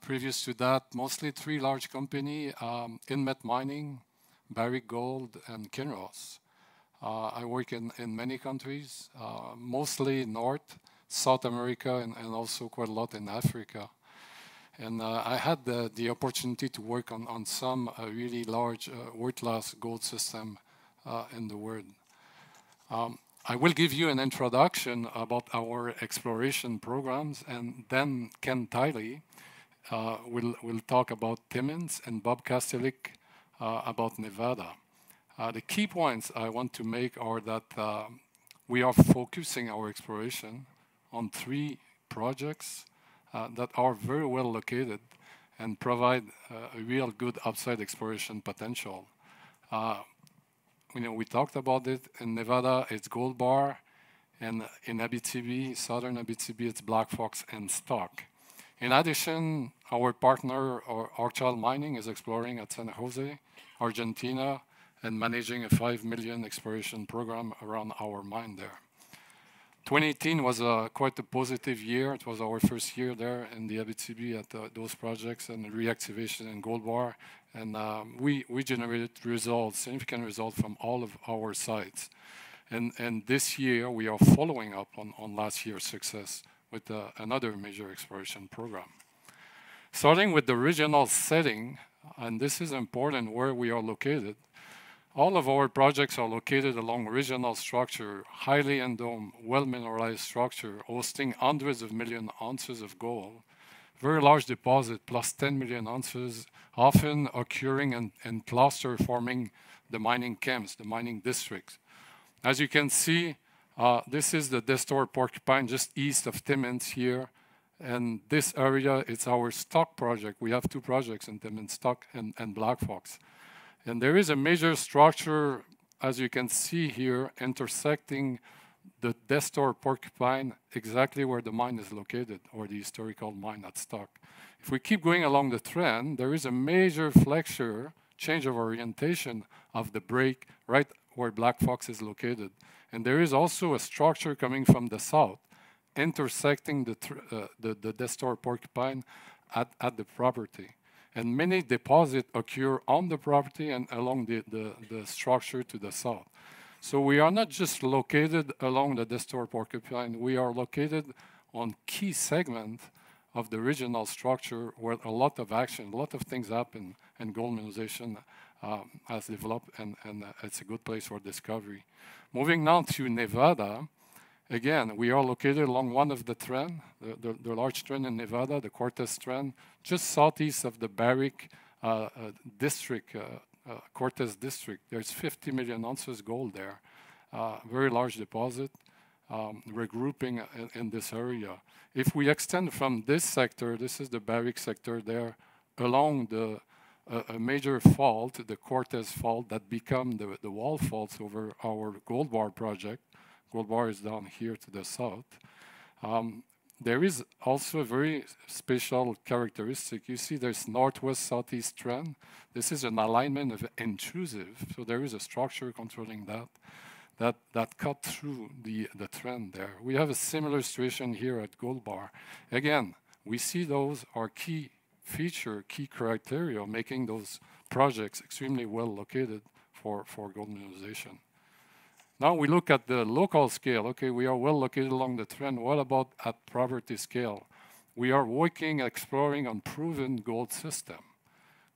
previous to that, mostly three large company, um, Inmet Mining, Barrick Gold, and Kinross. I work in, in many countries, mostly north, South America and, and also quite a lot in Africa. And uh, I had the, the opportunity to work on, on some uh, really large uh, world-class gold system uh, in the world. Um, I will give you an introduction about our exploration programs, and then Ken Tylee uh, will will talk about Timmins and Bob Kastelic uh, about Nevada. The key points I want to make are that we are focusing our exploration on three projects uh, that are very well located and provide uh, a real good upside exploration potential. you know, we talked about it in Nevada. It's Gold Bar, and in Abitibi, southern Abitibi, it's Black Fox and Stock. In addition, our partner, Hochschild Mining, is exploring at San Jose, Argentina, and managing a 5 million exploration program around our mine there. 2018 was quite a positive year. It was our first year there in the Abitibi at uh, those projects and reactivation in Gold Bar. And um, we, we generated results, significant results from all of our sites. And, and this year, we are following up on, on last year's success with uh, another major exploration program. Starting with the regional setting, and this is important where we are located, all of our projects are located along regional structure, highly endowed, well-mineralized structure, hosting hundreds of million ounces of gold. Very large deposit, plus 10 million ounces, often occurring in, in cluster forming the mining camps, the mining districts. As you can see, uh, this is the Destor Porcupine just east of Timmins here. And this area, it's our Stock project. We have two projects in Timmins, Stock and, and Black Fox. And there is a major structure, as you can see here, intersecting the Destor Porcupine exactly where the mine is located, or the historical mine at Stock. If we keep going along the trend, there is a major flexure, change of orientation of the break right where Black Fox is located. And there is also a structure coming from the south, intersecting the, uh, the, the Destor Porcupine at, at the property and many deposits occur on the property and along the, the, the, structure to the south. So we are not just located along the Destor Porcupine, we are located on key segment of the regional structure where a lot of action, a lot of things happen, and gold mineralization um, has developed, and, and uh, it's a good place for discovery. Moving now to Nevada, Again, we are located along one of the trend, the, the, the large trend in Nevada, the Cortez trend, just southeast of the Barrick uh, uh, district, uh, uh, Cortez district. There's 50 million ounces gold there. Very large deposit, um, regrouping in, in, this area. If we extend from this sector, this is the Barrick sector there, along the a major fault, the Cortez fault, that become the, the wall faults over our gold bar project, Gold bar is down here to the south. Um, there is also a very special characteristic. You see there's northwest-southeast trend. This is an alignment of intrusive, so there is a structure controlling that, that, that cut through the, the trend there. We have a similar situation here at Gold Bar. Again, we see those are key feature, key criteria, making those projects extremely well located for, for gold mineralization. Now we look at the local scale. Okay, we are well located along the trend. What about at property scale? We are working, exploring on proven gold system.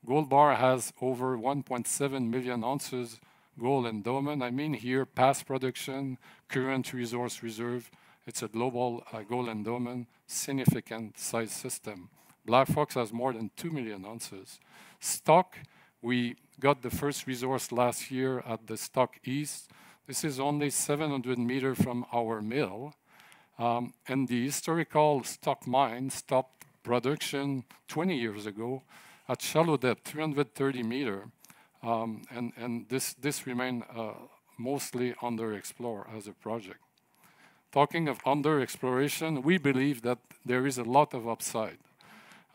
Gold bar has over 1.7 million ounces gold endowment. I mean here past production, current resource reserve. It's a global uh, gold endowment, significant size system. Black Fox has more than 2 million ounces. Stock, we got the first resource last year at the Stock East. This is only 700 meters from our mill. Um, and the historical stock mine stopped production 20 years ago at shallow depth, 330 meter. Um, and and this, this remained uh, mostly underexplored as a project. Talking of under-exploration, we believe that there is a lot of upside.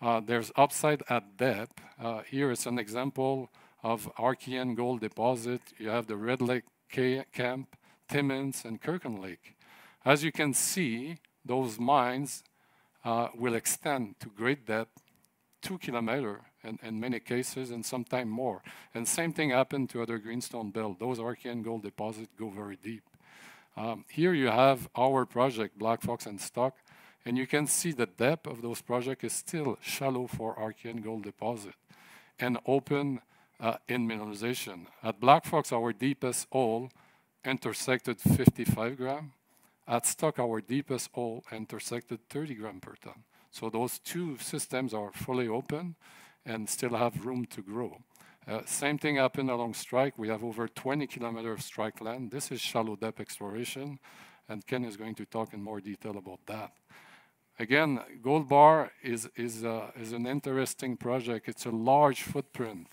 Uh, there's upside at depth. Uh, here is an example of Archean gold deposit. You have the Red Lake Camp, Timmins, and Kirkland Lake. As you can see, those mines uh, will extend to great depth, two kilometer in, in many cases, and sometimes more. And same thing happened to other greenstone belt. Those Archean gold deposits go very deep. Um, here you have our project, Black Fox and Stock, and you can see the depth of those projects is still shallow for Archean gold deposit and open uh, in mineralization. At Black Fox, our deepest hole intersected 55 gram. At Stock, our deepest hole intersected 30 gram per ton. So those two systems are fully open and still have room to grow. Uh, same thing happened along strike. We have over 20 kilometers of strike land. This is shallow depth exploration, and Ken is going to talk in more detail about that. Again, Gold Bar is, is, uh, is an interesting project. It's a large footprint.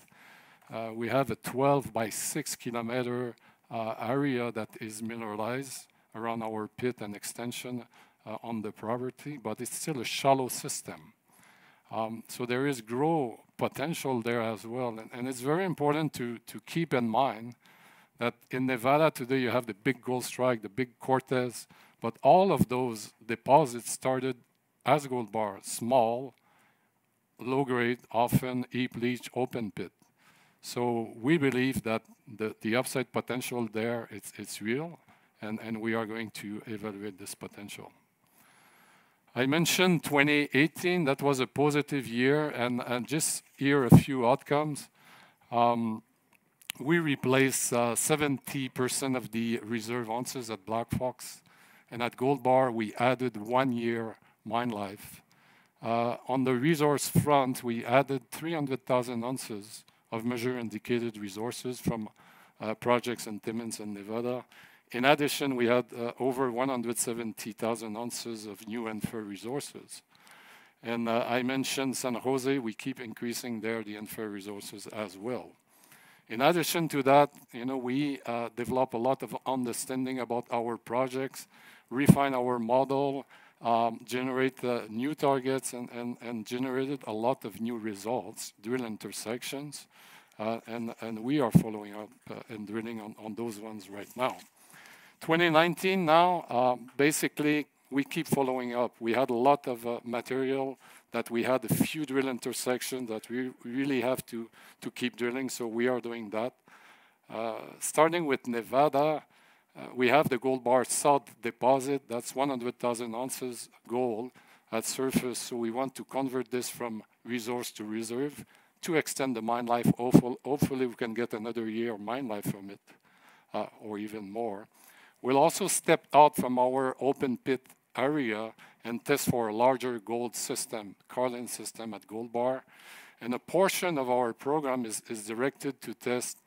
Uh, we have a 12 by 6 kilometer uh, area that is mineralized around our pit and extension uh, on the property, but it's still a shallow system. Um, so there is grow potential there as well. And, and, it's very important to, to keep in mind that in Nevada today you have the big gold strike, the big Cortez, but all of those deposits started as gold bar, small, low grade, often heap leach, open pit. So we believe that the, upside potential there, it's, real, and, we are going to evaluate this potential. I mentioned 2018, that was a positive year, and, and just here a few outcomes. Um, we replaced 70% uh, of the reserve ounces at Black Fox, and at Gold Bar, we added one year mine life. Uh, on the resource front, we added 300,000 ounces of measured indicated resources from uh, projects in Timmins and Nevada, in addition, we had uh, over 170,000 ounces of new infer resources. And uh, I mentioned San Jose, we keep increasing there the infer resources as well. In addition to that, you know, we uh, develop a lot of understanding about our projects, refine our model, um, generate new targets, and, and, and generated a lot of new results, drill intersections, uh, and, and we are following up uh, and drilling on, on those ones right now. 2019 now, uh, basically, we keep following up. We had a lot of uh, material that we had a few drill intersections that we really have to, to keep drilling, so we are doing that. Uh, starting with Nevada, uh, we have the Gold Bar South deposit. That's 100,000 ounces gold at surface, so we want to convert this from resource to reserve to extend the mine life. Hopefully, we can get another year of mine life from it, uh, or even more. We'll also step out from our open pit area and test for a larger gold system, Carlin system at Gold Bar. And a portion of our program is, is directed to test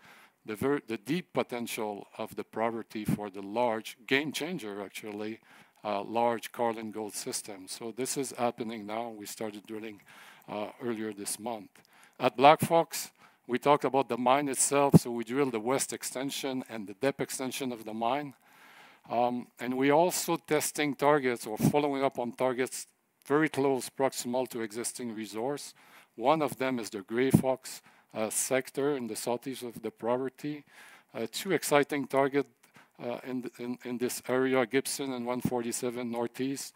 the, the deep potential of the property for the large, game changer actually, uh, large Carlin gold system. So this is happening now. We started drilling uh, earlier this month. At Black Fox, we talked about the mine itself. So we drilled the west extension and the depth extension of the mine. Um, and we're also testing targets or following up on targets very close, proximal to existing resource. One of them is the Grey Fox sector in the southeast of the property. Uh, two exciting targets uh, in, in, in, this area, Gibson and 147 Northeast.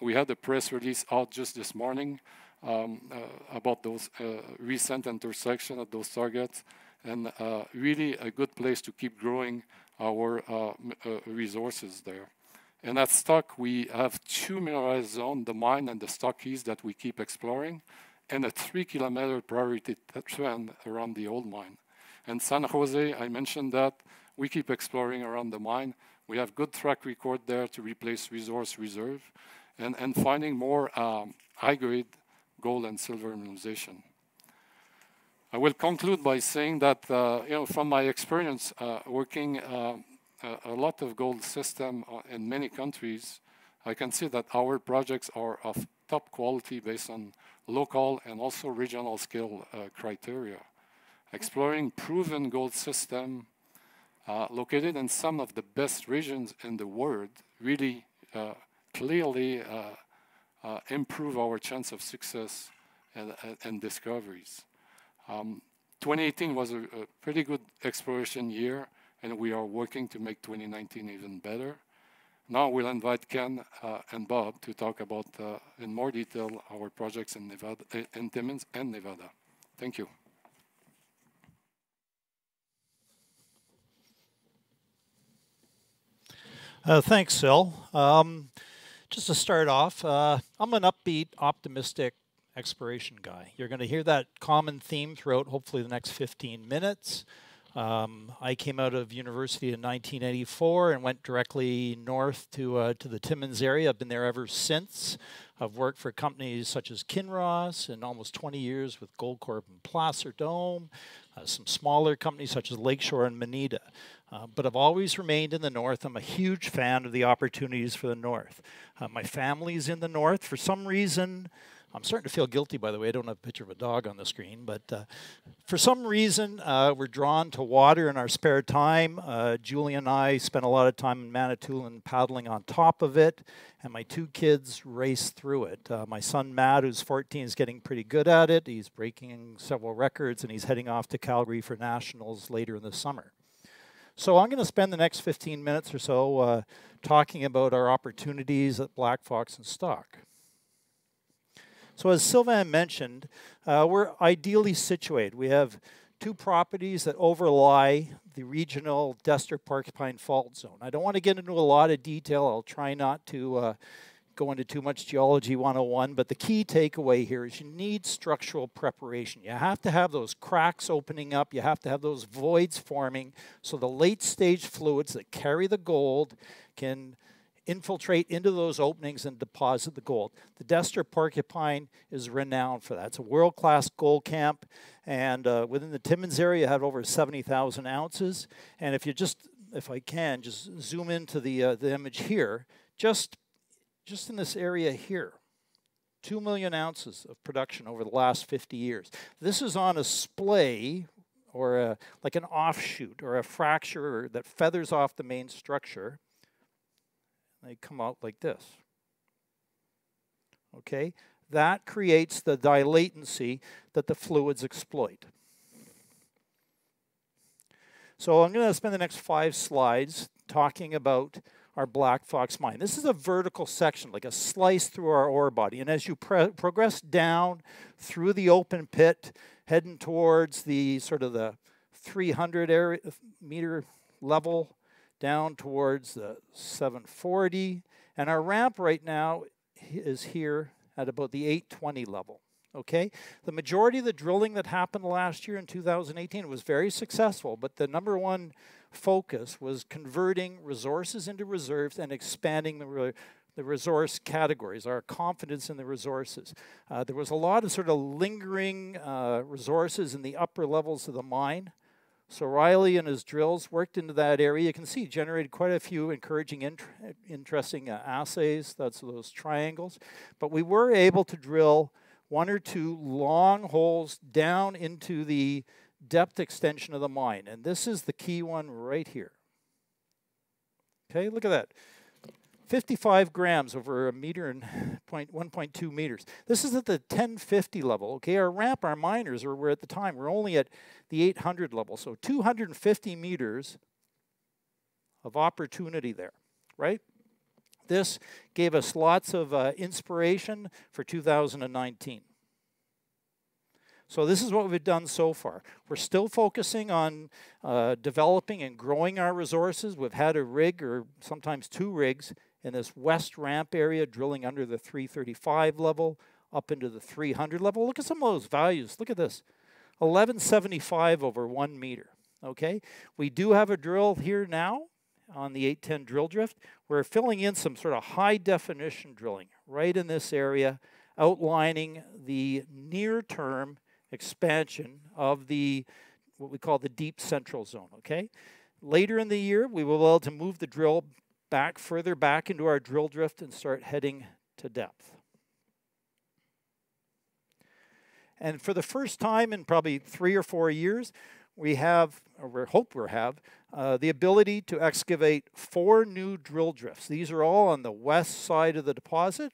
We had a press release out just this morning um, uh, about those uh, recent intersection of those targets and uh, really a good place to keep growing our uh, uh, resources there. And at Stock, we have two mineralized zones, the mine and the Stock East that we keep exploring, and a three kilometer priority trend around the old mine. And San Jose, I mentioned that, we keep exploring around the mine. We have good track record there to replace resource reserve and, and finding more um, high-grade gold and silver mineralization. I will conclude by saying that, uh, you know, from my experience uh, working uh, a lot of gold system uh, in many countries, I can see that our projects are of top quality based on local and also regional scale uh, criteria. Exploring proven gold system uh, located in some of the best regions in the world really clearly improve our chance of success and, and discoveries. Um, 2018 was a, a, pretty good exploration year, and we are working to make 2019 even better. Now we'll invite Ken uh, and Bob to talk about uh, in more detail our projects in Nevada, in Timmins and Nevada. Thank you. Uh, thanks, Sil. Um, just to start off, uh, I'm an upbeat, optimistic exploration guy. You're going to hear that common theme throughout hopefully the next 15 minutes. Um, I came out of university in 1984 and went directly north to uh, to the Timmins area. I've been there ever since. I've worked for companies such as Kinross and almost 20 years with Goldcorp and Placer Dome, uh, some smaller companies such as Lakeshore and Moneta. Uh, but I've always remained in the North. I'm a huge fan of the opportunities for the North. Uh, my family's in the North. For some reason, I'm starting to feel guilty, by the way. I don't have a picture of a dog on the screen, but uh, for some reason, uh, we're drawn to water in our spare time. Uh, Julie and I spent a lot of time in Manitoulin paddling on top of it, and my two kids race through it. Uh, my son Matt, who's 14, is getting pretty good at it. He's breaking several records, and he's heading off to Calgary for nationals later in the summer. So I'm going to spend the next 15 minutes or so uh, talking about our opportunities at Black Fox and Stock. So as Sylvain mentioned, uh, we're ideally situated. We have two properties that overlie the regional Destor Porcupine Fault Zone. I don't want to get into a lot of detail. I'll try not to uh, go into too much geology 101, but the key takeaway here is you need structural preparation. You have to have those cracks opening up. You have to have those voids forming so the late stage fluids that carry the gold can infiltrate into those openings and deposit the gold. The Destor Porcupine is renowned for that. It's a world-class gold camp, and uh, within the Timmins area, you have over 70,000 ounces. And if you just, if I can, just zoom into the uh, the image here, just just in this area here. 2 million ounces of production over the last 50 years. This is on a splay or a, like an offshoot or a fracture that feathers off the main structure they come out like this. Okay? That creates the dilatancy that the fluids exploit. So I'm going to spend the next five slides talking about our Black Fox mine. This is a vertical section, like a slice through our ore body. And as you progress down through the open pit, heading towards the sort of the 300 area, meter level, down towards the 740. And our ramp right now is here at about the 820 level. Okay, the majority of the drilling that happened last year in 2018 was very successful, but the number one focus was converting resources into reserves and expanding the, re the resource categories, our confidence in the resources. Uh, there was a lot of sort of lingering uh, resources in the upper levels of the mine. So Riley and his drills worked into that area. You can see generated quite a few encouraging, int interesting uh, assays. That's those triangles. But we were able to drill one or two long holes down into the depth extension of the mine. And this is the key one right here. Okay, look at that. 55 grams over a meter and point, 1.2 meters. This is at the 1050 level. Okay, our ramp, our miners, we're were at the time, we're only at the 800 level. So 250 meters of opportunity there, right? This gave us lots of uh, inspiration for 2019. So this is what we've done so far. We're still focusing on uh, developing and growing our resources. We've had a rig or sometimes two rigs in this west ramp area drilling under the 335 level up into the 300 level. Look at some of those values. Look at this. 1175 over one meter. Okay, we do have a drill here now on the 810 drill drift. We're filling in some sort of high definition drilling right in this area, outlining the near term expansion of the what we call the deep central zone. Okay, later in the year we will be able to move the drill back further back into our drill drift and start heading to depth. And for the first time in probably three or four years, we have, or we hope we have, uh, the ability to excavate four new drill drifts. These are all on the west side of the deposit.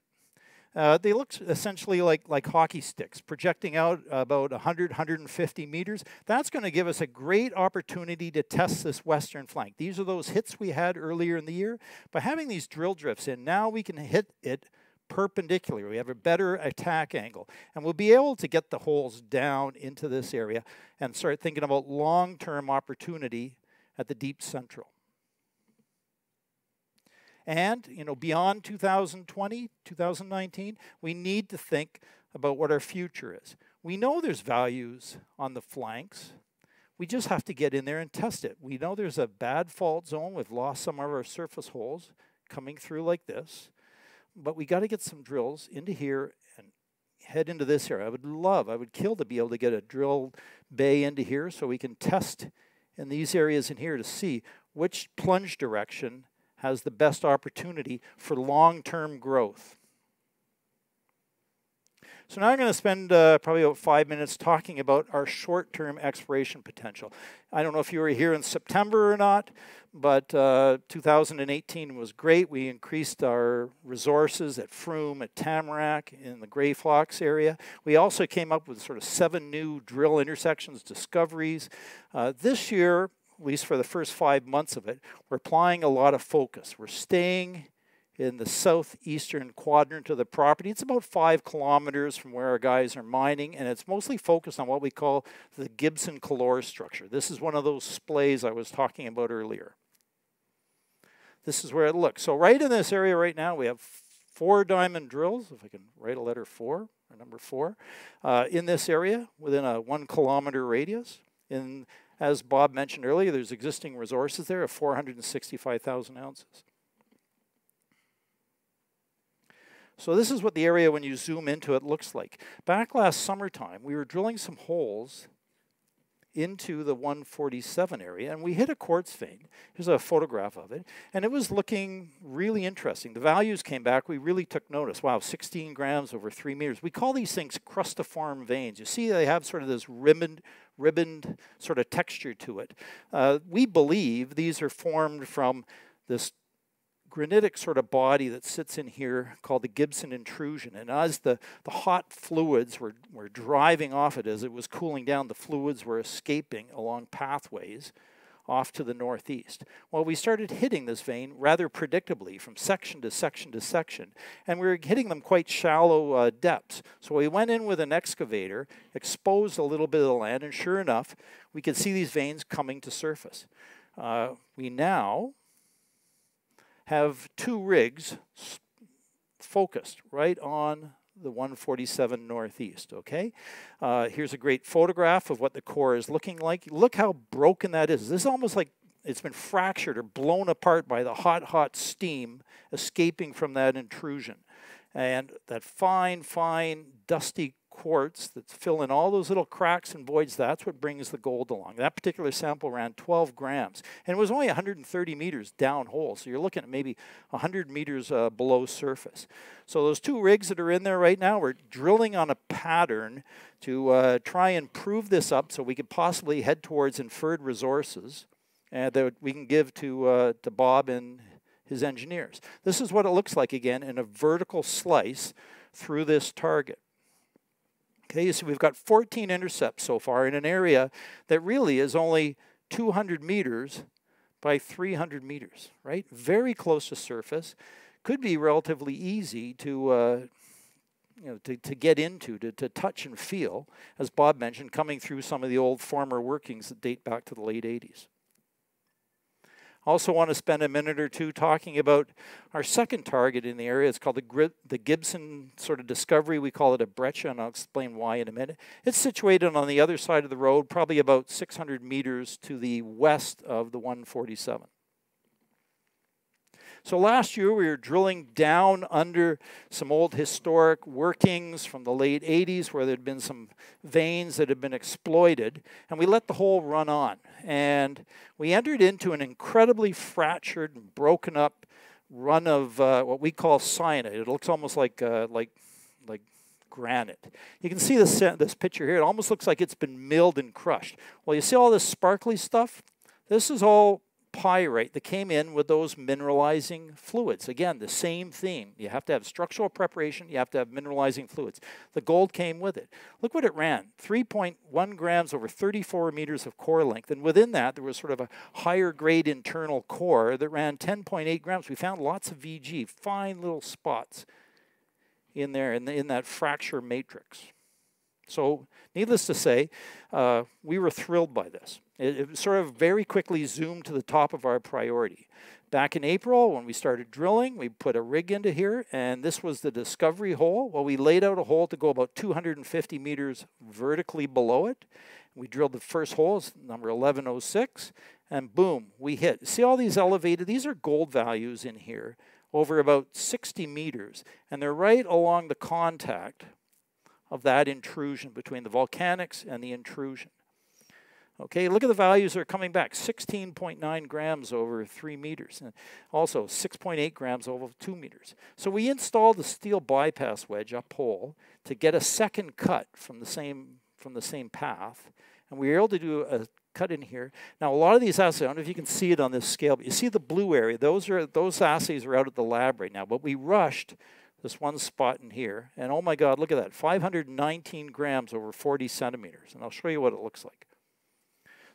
Uh, they look essentially like, like hockey sticks, projecting out about 100, 150 meters. That's going to give us a great opportunity to test this western flank. These are those hits we had earlier in the year. By having these drill drifts in, now we can hit it perpendicular. We have a better attack angle. And we'll be able to get the holes down into this area and start thinking about long-term opportunity at the deep central. And, you know, beyond 2020, 2019, we need to think about what our future is. We know there's values on the flanks. We just have to get in there and test it. We know there's a bad fault zone. We've lost some of our surface holes coming through like this. but we got to get some drills into here and head into this area. I would love, I would kill to be able to get a drill bay into here so we can test in these areas in here to see which plunge direction has the best opportunity for long-term growth. So now I'm going to spend uh, probably about five minutes talking about our short-term exploration potential. I don't know if you were here in September or not, but uh, 2018 was great. We increased our resources at Froome, at Tamarack, in the Grey Fox area. We also came up with sort of seven new drill intersections, discoveries. Uh, this year, at least for the first five months of it, we're applying a lot of focus. We're staying in the southeastern quadrant of the property. It's about five kilometers from where our guys are mining, and it's mostly focused on what we call the Gibson Kelore structure. This is one of those splays I was talking about earlier. This is where it looks. So right in this area right now, we have four diamond drills, if I can write a letter four, or number four, uh, in this area within a one kilometer radius. In, as Bob mentioned earlier, there's existing resources there of 465,000 ounces. So this is what the area, when you zoom into it, looks like. Back last summertime, we were drilling some holes into the 147 area and we hit a quartz vein. Here's a photograph of it. And it was looking really interesting. The values came back. We really took notice. Wow, 16 grams over three meters. We call these things crustiform veins. You see they have sort of this ribboned, ribboned sort of texture to it. Uh, we believe these are formed from this granitic sort of body that sits in here called the Gibson intrusion. And as the, the hot fluids were, were driving off it, as it was cooling down, the fluids were escaping along pathways off to the northeast. Well, we started hitting this vein rather predictably from section to section to section, and we were hitting them quite shallow uh, depths. So we went in with an excavator, exposed a little bit of the land, and sure enough, we could see these veins coming to surface. Uh, we now have two rigs focused right on the 147 Northeast, okay? Uh, here's a great photograph of what the core is looking like. Look how broken that is. This is almost like it's been fractured or blown apart by the hot, hot steam escaping from that intrusion. And that fine, fine, dusty quartz that's filling all those little cracks and voids, that's what brings the gold along. That particular sample ran 12 grams, and it was only 130 meters downhole, so you're looking at maybe 100 meters uh, below surface. So those two rigs that are in there right now, we're drilling on a pattern to uh, try and prove this up so we could possibly head towards inferred resources uh, that we can give to, uh, to Bob and his engineers. This is what it looks like again in a vertical slice through this target. Okay, so we've got 14 intercepts so far in an area that really is only 200 meters by 300 meters, right? Very close to surface. Could be relatively easy to, uh, you know, to, to get into, to, to touch and feel, as Bob mentioned, coming through some of the old former workings that date back to the late 80s. Also want to spend a minute or two talking about our second target in the area. It's called the, the Gibson sort of discovery. We call it a breccia, and I'll explain why in a minute. It's situated on the other side of the road, probably about 600 meters to the west of the 147. So last year we were drilling down under some old historic workings from the late 80s where there'd been some veins that had been exploited, and we let the hole run on. And we entered into an incredibly fractured and broken up run of uh, what we call syenite. It looks almost like uh, like like granite. You can see this this picture here. It almost looks like it's been milled and crushed. Well, you see all this sparkly stuff. This is all pyrite that came in with those mineralizing fluids. Again, the same theme. You have to have structural preparation, you have to have mineralizing fluids. The gold came with it. Look what it ran 3.1 grams over 34 meters of core length. And within that, there was sort of a higher grade internal core that ran 10.8 grams. We found lots of VG, fine little spots in there in, the, in that fracture matrix. So, needless to say, uh, we were thrilled by this. It, it, sort of very quickly zoomed to the top of our priority. Back in April, when we started drilling, we put a rig into here, and this was the discovery hole. Well, we laid out a hole to go about 250 meters vertically below it. We drilled the first hole, number 1106, and boom, we hit. See all these elevated, these are gold values in here over about 60 meters, and they're right along the contact of that intrusion between the volcanics and the intrusion. Okay, look at the values that are coming back 16.9 grams over 3 meters, and also 6.8 grams over 2 meters. So we installed the steel bypass wedge up hole to get a second cut from the same, from the same path, and we were able to do a cut in here. Now, a lot of these assays, I don't know if you can see it on this scale, but you see the blue area. Those are those assays are out at the lab right now. But we rushed this one spot in here, and oh my God, look at that, 519 grams over 40 centimeters. And I'll show you what it looks like.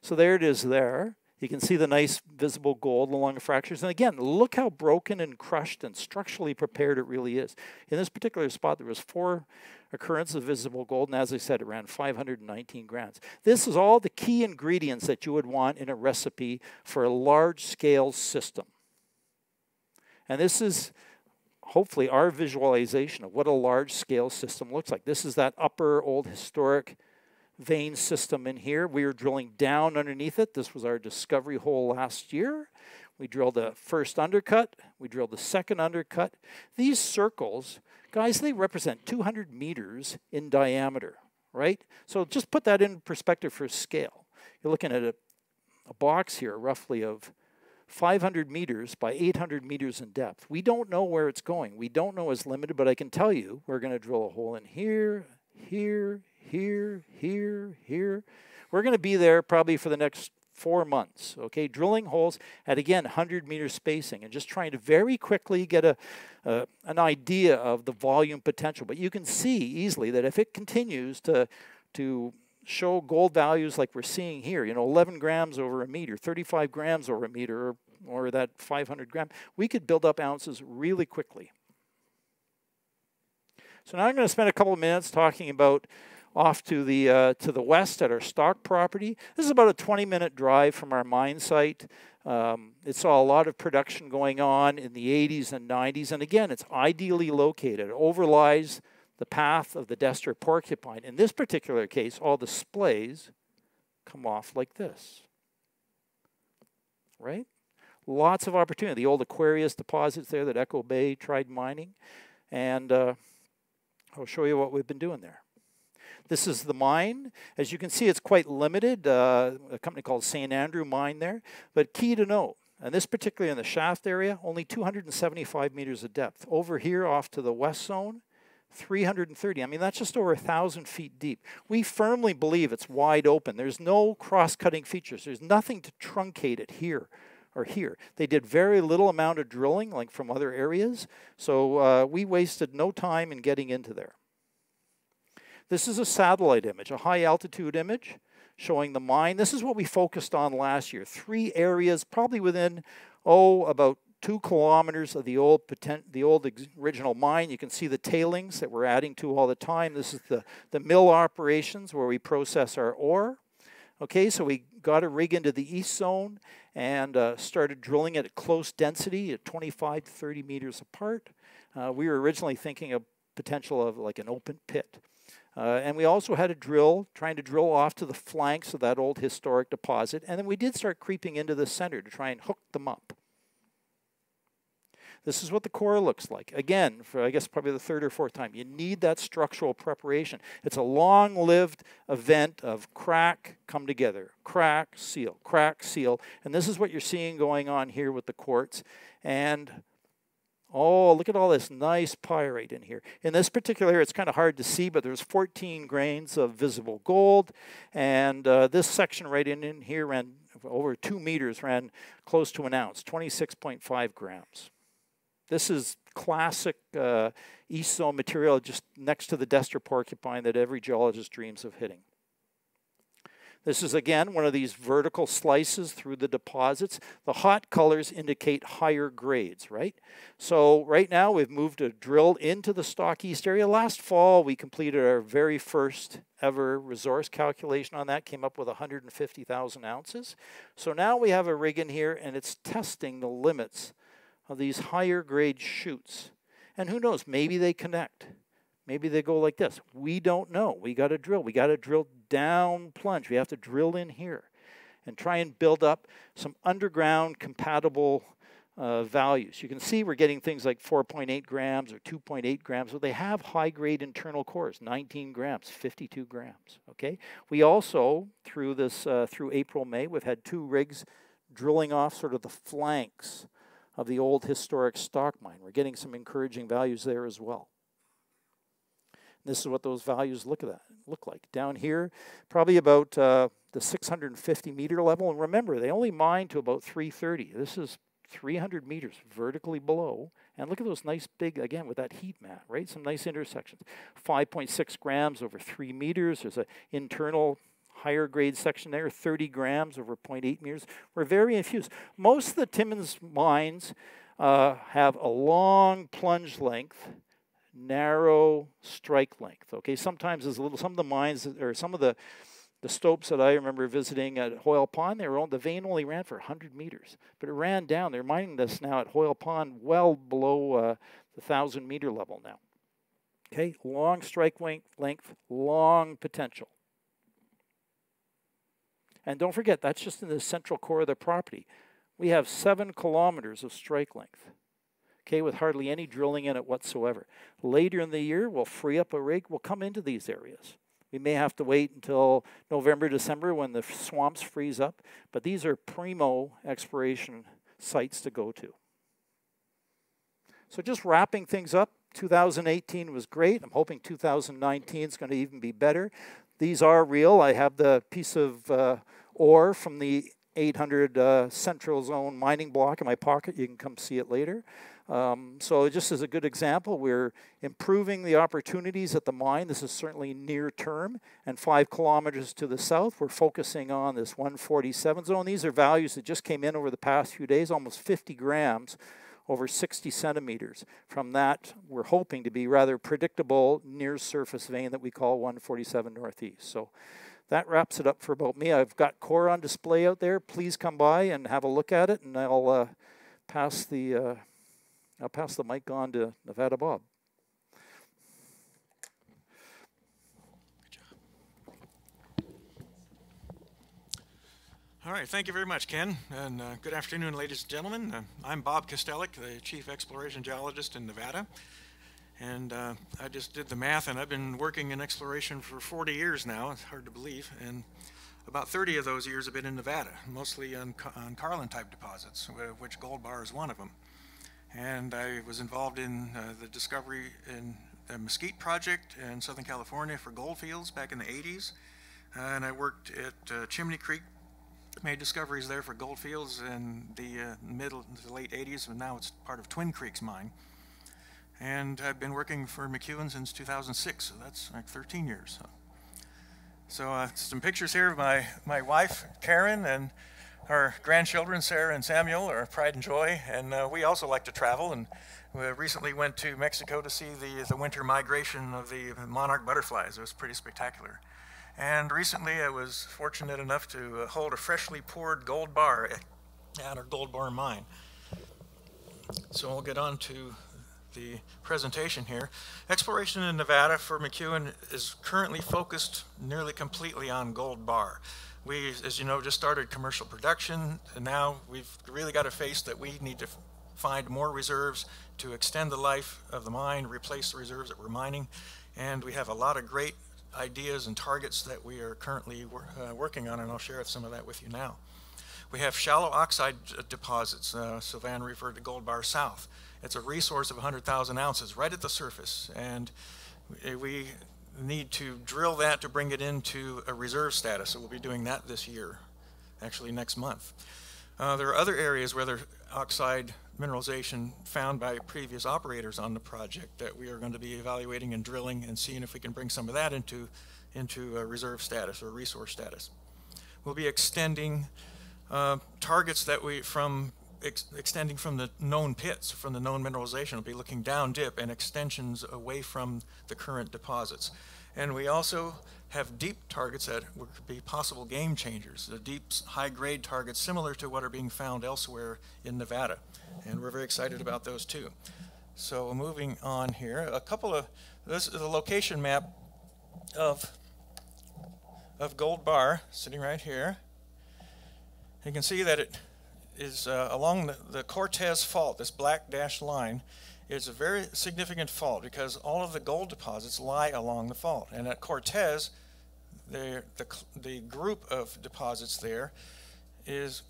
So there it is there. You can see the nice visible gold along the fractures. And again, look how broken and crushed and structurally prepared it really is. In this particular spot, there was four occurrences of visible gold, and as I said, it ran 519 grams. This is all the key ingredients that you would want in a recipe for a large-scale system. And this is hopefully our visualization of what a large-scale system looks like. This is that upper old historic vein system in here. We are drilling down underneath it. This was our discovery hole last year. We drilled the first undercut. We drilled the second undercut. These circles, guys, they represent 200 meters in diameter, right? So just put that in perspective for scale. You're looking at a, a box here roughly of 500 meters by 800 meters in depth. We don't know where it's going. We don't know it's limited, but I can tell you we're going to drill a hole in here, here, here, here, here. We're going to be there probably for the next four months, okay? Drilling holes at, again, 100 meter spacing and just trying to very quickly get a, uh, an idea of the volume potential. But you can see easily that if it continues to, to show gold values like we're seeing here, you know, 11 grams over a meter, 35 grams over a meter, or, or that 500 gram, we could build up ounces really quickly. So now I'm going to spend a couple of minutes talking about off to the uh, to the west at our stock property. This is about a 20 minute drive from our mine site. Um, it saw a lot of production going on in the 80s and 90s, and again, it's ideally located. It overlies the path of the Destor porcupine. In this particular case, all the splays come off like this, right? Lots of opportunity. The old Aquarius deposits there that Echo Bay tried mining, and uh, I'll show you what we've been doing there. This is the mine. As you can see, it's quite limited. Uh, a company called St. Andrew mine there. But key to note, and this particularly in the shaft area, only 275 meters of depth. Over here off to the west zone, 330. I mean, that's just over a 1,000 feet deep. We firmly believe it's wide open. There's no cross-cutting features. There's nothing to truncate it here or here. They did very little amount of drilling, like from other areas, so uh, we wasted no time in getting into there. This is a satellite image, a high altitude image showing the mine. This is what we focused on last year. Three areas, probably within, oh, about two kilometers of the old the old original mine. You can see the tailings that we're adding to all the time. This is the, the mill operations where we process our ore. Okay, so we got a rig into the east zone and uh, started drilling it at close density at 25 to 30 meters apart. Uh, we were originally thinking of potential of like an open pit. Uh, and we also had a drill, trying to drill off to the flanks of that old historic deposit. And then we did start creeping into the center to try and hook them up. This is what the core looks like. Again, for I guess probably the third or fourth time, you need that structural preparation. It's a long lived event of crack, come together, crack, seal, crack, seal. And this is what you're seeing going on here with the quartz. And Oh, look at all this nice pyrite in here. In this particular area, it's kind of hard to see, but there's 14 grains of visible gold. And uh, this section right in, in here ran over two meters, ran close to an ounce, 26.5 grams. This is classic uh, Zone material just next to the Destor porcupine that every geologist dreams of hitting. This is again one of these vertical slices through the deposits. The hot colors indicate higher grades, right? So right now we've moved a drill into the Stock East area. Last fall we completed our very first ever resource calculation on that, came up with 150,000 ounces. So now we have a rig in here and it's testing the limits of these higher grade shoots. And who knows, maybe they connect. Maybe they go like this. We don't know. We got to drill. We got to drill down plunge. We have to drill in here and try and build up some underground compatible uh, values. You can see we're getting things like 4.8 grams or 2.8 grams, but they have high grade internal cores, 19 grams, 52 grams. Okay. We also through this uh, through April May we've had two rigs drilling off sort of the flanks of the old historic stock mine. We're getting some encouraging values there as well. This is what those values look at look like down here, probably about uh, the 650 meter level. And remember, they only mine to about 330. This is 300 meters vertically below. And look at those nice big, again, with that heat map, right? Some nice intersections. 5.6 grams over 3 meters. There's an internal higher grade section there, 30 grams over 0.8 meters. We're very infused. Most of the Timmins mines uh, have a long plunge length, narrow strike length. Okay, sometimes there's a little, some of the mines, or some of the the stopes that I remember visiting at Hoyle Pond, they were on, the vein only ran for 100 meters, but it ran down. They're mining this now at Hoyle Pond, well below uh, the 1,000 meter level now. Okay, long strike length, long potential. And don't forget, that's just in the central core of the property. We have seven kilometers of strike length, okay, with hardly any drilling in it whatsoever. Later in the year, we'll free up a rig, we'll come into these areas. We may have to wait until November, December when the swamps freeze up, but these are primo exploration sites to go to. So just wrapping things up, 2018 was great. I'm hoping 2019 is going to even be better. These are real. I have the piece of uh, ore from the 800 uh, Central Zone mining block in my pocket. You can come see it later. Um, so just as a good example, we're improving the opportunities at the mine. This is certainly near term. And five kilometers to the south, we're focusing on this 147 zone. These are values that just came in over the past few days, almost 50 grams over 60 centimeters. From that, we're hoping to be rather predictable near surface vein that we call 147 northeast. So that wraps it up for about me. I've got core on display out there. Please come by and have a look at it, and I'll uh, pass the uh, I'll pass the mic on to Nevada Bob. All right, thank you very much, Ken, and uh, good afternoon, ladies and gentlemen. Uh, I'm Bob Kastelic, the Chief Exploration Geologist in Nevada, and uh, I just did the math, and I've been working in exploration for 40 years now. It's hard to believe, and about 30 of those years have been in Nevada, mostly on, on Carlin-type deposits, which Gold Bar is one of them. And I was involved in uh, the discovery in the Mesquite Project in Southern California for goldfields back in the 80s. Uh, and I worked at uh, Chimney Creek, made discoveries there for goldfields in the uh, middle to late 80s, and now it's part of Twin Creeks mine. And I've been working for McEwen since 2006, so that's like 13 years. So, so uh, some pictures here of my, my wife, Karen, and our grandchildren, Sarah and Samuel, are pride and joy, and uh, we also like to travel. And we recently went to Mexico to see the, the winter migration of the monarch butterflies. It was pretty spectacular. And recently I was fortunate enough to uh, hold a freshly poured gold bar at our gold bar mine. So we'll get on to the presentation here. Exploration in Nevada for McEwen is currently focused nearly completely on gold bar. We, as you know, just started commercial production, and now we've really got to face that we need to find more reserves to extend the life of the mine, replace the reserves that we're mining, and we have a lot of great ideas and targets that we are currently wor uh, working on, and I'll share some of that with you now. We have shallow oxide deposits. Uh, Sylvain referred to Gold Bar South. It's a resource of 100,000 ounces right at the surface, and we need to drill that to bring it into a reserve status. So we'll be doing that this year, actually next month. Uh, there are other areas where there's oxide mineralization found by previous operators on the project that we are going to be evaluating and drilling and seeing if we can bring some of that into, into a reserve status or resource status. We'll be extending uh, targets that we from ex extending from the known pits, from the known mineralization. We'll be looking down dip and extensions away from the current deposits. And we also have deep targets that would be possible game changers, the deep high grade targets similar to what are being found elsewhere in Nevada. And we're very excited about those too. So moving on here, a couple of, this is a location map of, of Gold Bar sitting right here. You can see that it is uh, along the, the Cortez Fault, this black dashed line, is a very significant fault because all of the gold deposits lie along the fault. And at Cortez, the, the, the group of deposits there is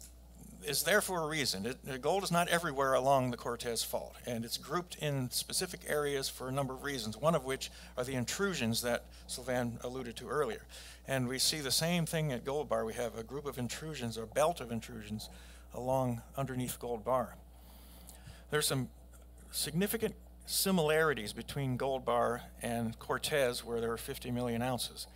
is there for a reason. It, the gold is not everywhere along the Cortez Fault, and it's grouped in specific areas for a number of reasons, one of which are the intrusions that Sylvain alluded to earlier. And we see the same thing at Gold Bar. We have a group of intrusions, or belt of intrusions, along underneath Gold Bar. There's some significant similarities between Gold Bar and Cortez, where there are 50 million ounces.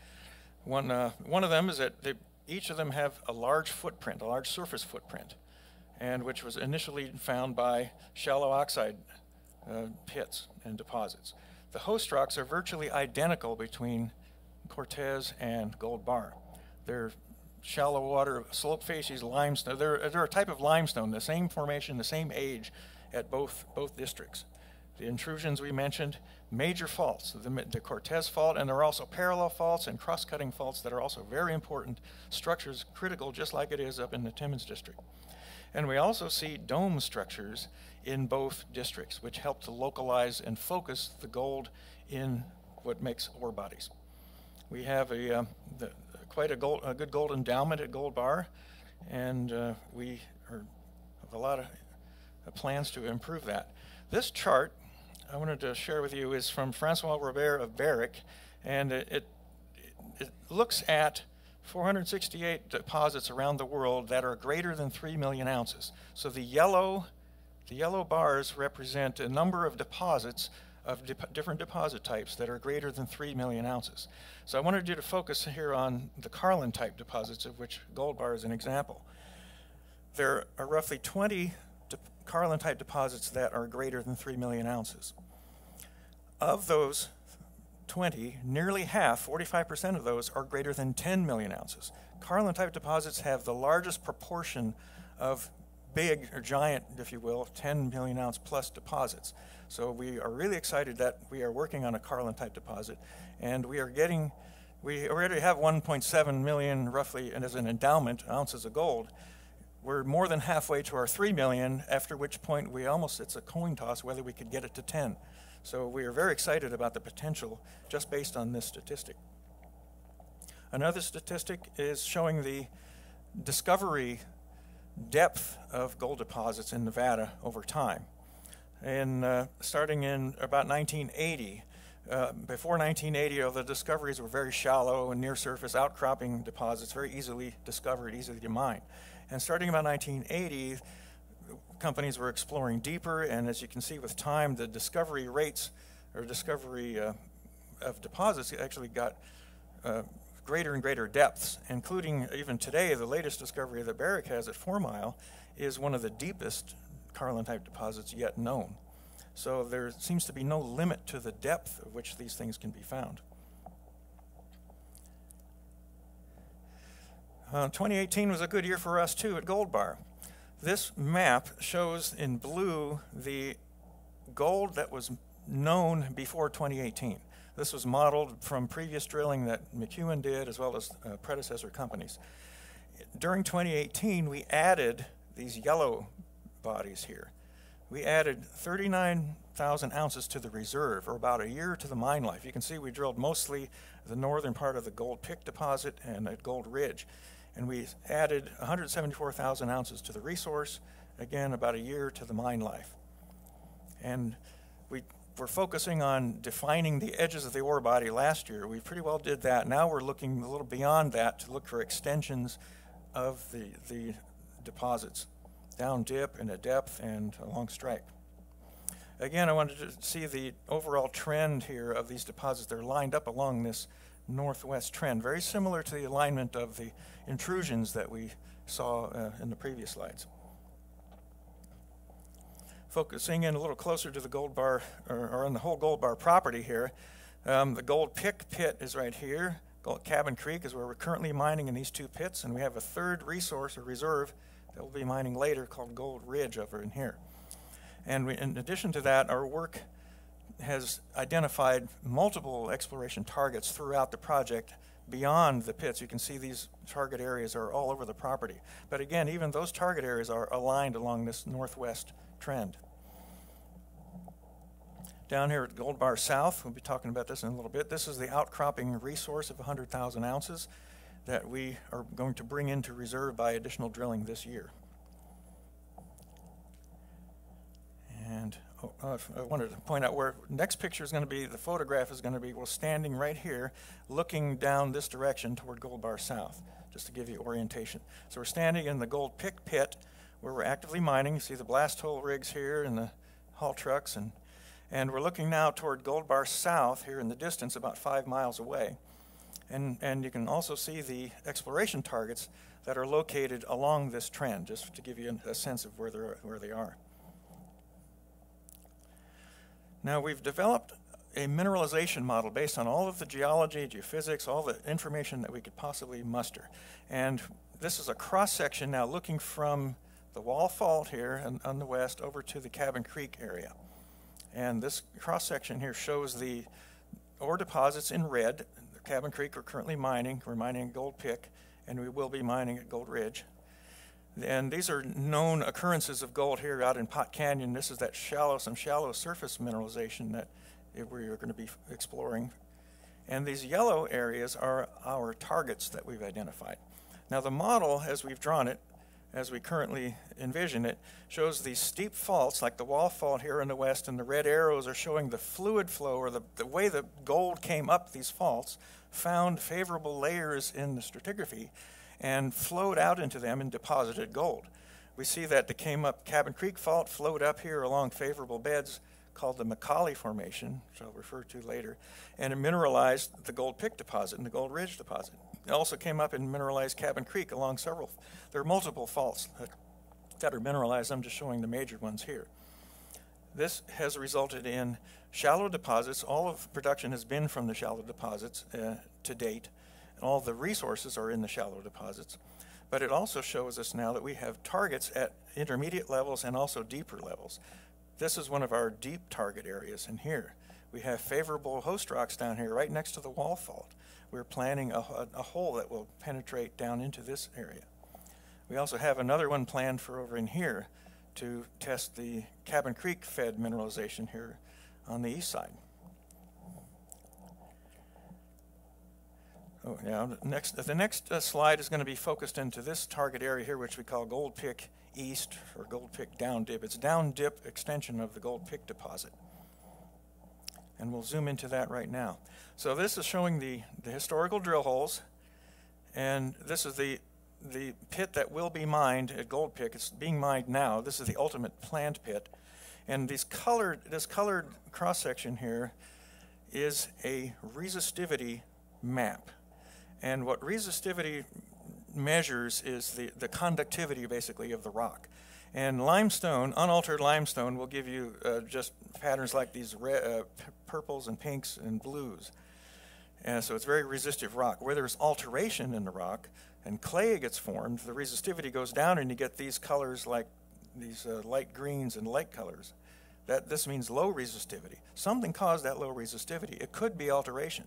One, uh, one of them is that they, each of them have a large footprint, a large surface footprint, and which was initially found by shallow oxide uh, pits and deposits. The host rocks are virtually identical between Cortez and Gold Bar. They're shallow water, slope facies limestone. They're, they're a type of limestone, the same formation, the same age at both, both districts. The intrusions we mentioned, major faults, the, the Cortez fault, and there are also parallel faults and cross-cutting faults that are also very important structures, critical just like it is up in the Timmins district. And we also see dome structures in both districts, which help to localize and focus the gold in what makes ore bodies. We have a, uh, the, quite a, gold, a, good gold endowment at Gold Bar, and uh, we are, have a lot of uh, plans to improve that. This chart I wanted to share with you is from Francois Robert of Barrick, and it, it, it looks at 468 deposits around the world that are greater than 3 million ounces. So the yellow, the yellow bars represent a number of deposits of de different deposit types that are greater than 3 million ounces. So I wanted you to focus here on the Carlin type deposits, of which Gold Bar is an example. There are roughly 20 Carlin type deposits that are greater than 3 million ounces. Of those 20, nearly half, 45% of those, are greater than 10 million ounces. Carlin type deposits have the largest proportion of big or giant, if you will, 10 million ounce plus deposits. So we are really excited that we are working on a Carlin type deposit and we are getting, we already have 1.7 million roughly as an endowment ounces of gold we're more than halfway to our 3 million, after which point we almost, it's a coin toss whether we could get it to 10. So we are very excited about the potential just based on this statistic. Another statistic is showing the discovery depth of gold deposits in Nevada over time. And uh, starting in about 1980, uh, before 1980, the discoveries were very shallow and near surface outcropping deposits, very easily discovered, easily to mine. And starting about 1980, companies were exploring deeper, and as you can see with time, the discovery rates or discovery uh, of deposits actually got uh, greater and greater depths, including even today, the latest discovery that Barrick has at Four Mile is one of the deepest Carlin type deposits yet known. So there seems to be no limit to the depth of which these things can be found. Uh, 2018 was a good year for us too at Gold Bar. This map shows in blue the gold that was known before 2018. This was modeled from previous drilling that McEwen did as well as uh, predecessor companies. During 2018, we added these yellow bodies here. We added 39,000 ounces to the reserve, or about a year to the mine life. You can see we drilled mostly the northern part of the Gold Pick deposit and at Gold Ridge and we added 174,000 ounces to the resource, again, about a year to the mine life. And we were focusing on defining the edges of the ore body last year. We pretty well did that. Now we're looking a little beyond that to look for extensions of the, the deposits, down dip and at depth and along strike. Again, I wanted to see the overall trend here of these deposits. They're lined up along this northwest trend, very similar to the alignment of the intrusions that we saw uh, in the previous slides. Focusing in a little closer to the gold bar, or, or on the whole gold bar property here, um, the gold pick pit is right here. Gold Cabin Creek is where we're currently mining in these two pits, and we have a third resource or reserve that we'll be mining later called Gold Ridge over in here. And we, in addition to that, our work has identified multiple exploration targets throughout the project beyond the pits, you can see these target areas are all over the property. But again, even those target areas are aligned along this northwest trend. Down here at Gold Bar South, we'll be talking about this in a little bit. This is the outcropping resource of 100,000 ounces that we are going to bring into reserve by additional drilling this year. And uh, I wanted to point out where next picture is going to be, the photograph is going to be, we're standing right here looking down this direction toward Gold Bar South, just to give you orientation. So we're standing in the Gold Pick pit where we're actively mining. You see the blast hole rigs here and the haul trucks. And, and we're looking now toward Gold Bar South here in the distance, about five miles away. And, and you can also see the exploration targets that are located along this trend, just to give you a sense of where, where they are. Now, we've developed a mineralization model based on all of the geology, geophysics, all the information that we could possibly muster. And this is a cross section now looking from the wall fault here on, on the west over to the Cabin Creek area. And this cross section here shows the ore deposits in red. Cabin Creek are currently mining. We're mining Gold Pick, and we will be mining at Gold Ridge. And these are known occurrences of gold here out in Pot Canyon. This is that shallow, some shallow surface mineralization that we're going to be exploring. And these yellow areas are our targets that we've identified. Now, the model, as we've drawn it, as we currently envision it, shows these steep faults, like the wall fault here in the west, and the red arrows are showing the fluid flow or the, the way the gold came up these faults, found favorable layers in the stratigraphy, and flowed out into them and deposited gold. We see that the came up Cabin Creek Fault flowed up here along favorable beds called the McColley Formation, which I'll refer to later, and it mineralized the Gold Pick deposit and the Gold Ridge deposit. It also came up and mineralized Cabin Creek along several. There are multiple faults that, are mineralized. I'm just showing the major ones here. This has resulted in shallow deposits. All of production has been from the shallow deposits uh, to date all the resources are in the shallow deposits. But it also shows us now that we have targets at intermediate levels and also deeper levels. This is one of our deep target areas in here. We have favorable host rocks down here right next to the wall fault. We're planning a, a, a hole that will penetrate down into this area. We also have another one planned for over in here to test the Cabin Creek fed mineralization here on the east side. Oh, yeah. Next, the next uh, slide is going to be focused into this target area here, which we call Gold Pick East or Gold Pick Down Dip. It's down dip extension of the Gold Pick deposit. And we'll zoom into that right now. So this is showing the, the historical drill holes, and this is the the pit that will be mined at Gold Pick. It's being mined now. This is the ultimate planned pit, and these colored this colored cross section here is a resistivity map. And what resistivity measures is the, the conductivity, basically, of the rock. And limestone, unaltered limestone, will give you uh, just patterns like these red, uh, purples and pinks and blues. And so it's very resistive rock. Where there's alteration in the rock and clay gets formed, the resistivity goes down and you get these colors like these uh, light greens and light colors. That, this means low resistivity. Something caused that low resistivity. It could be alteration.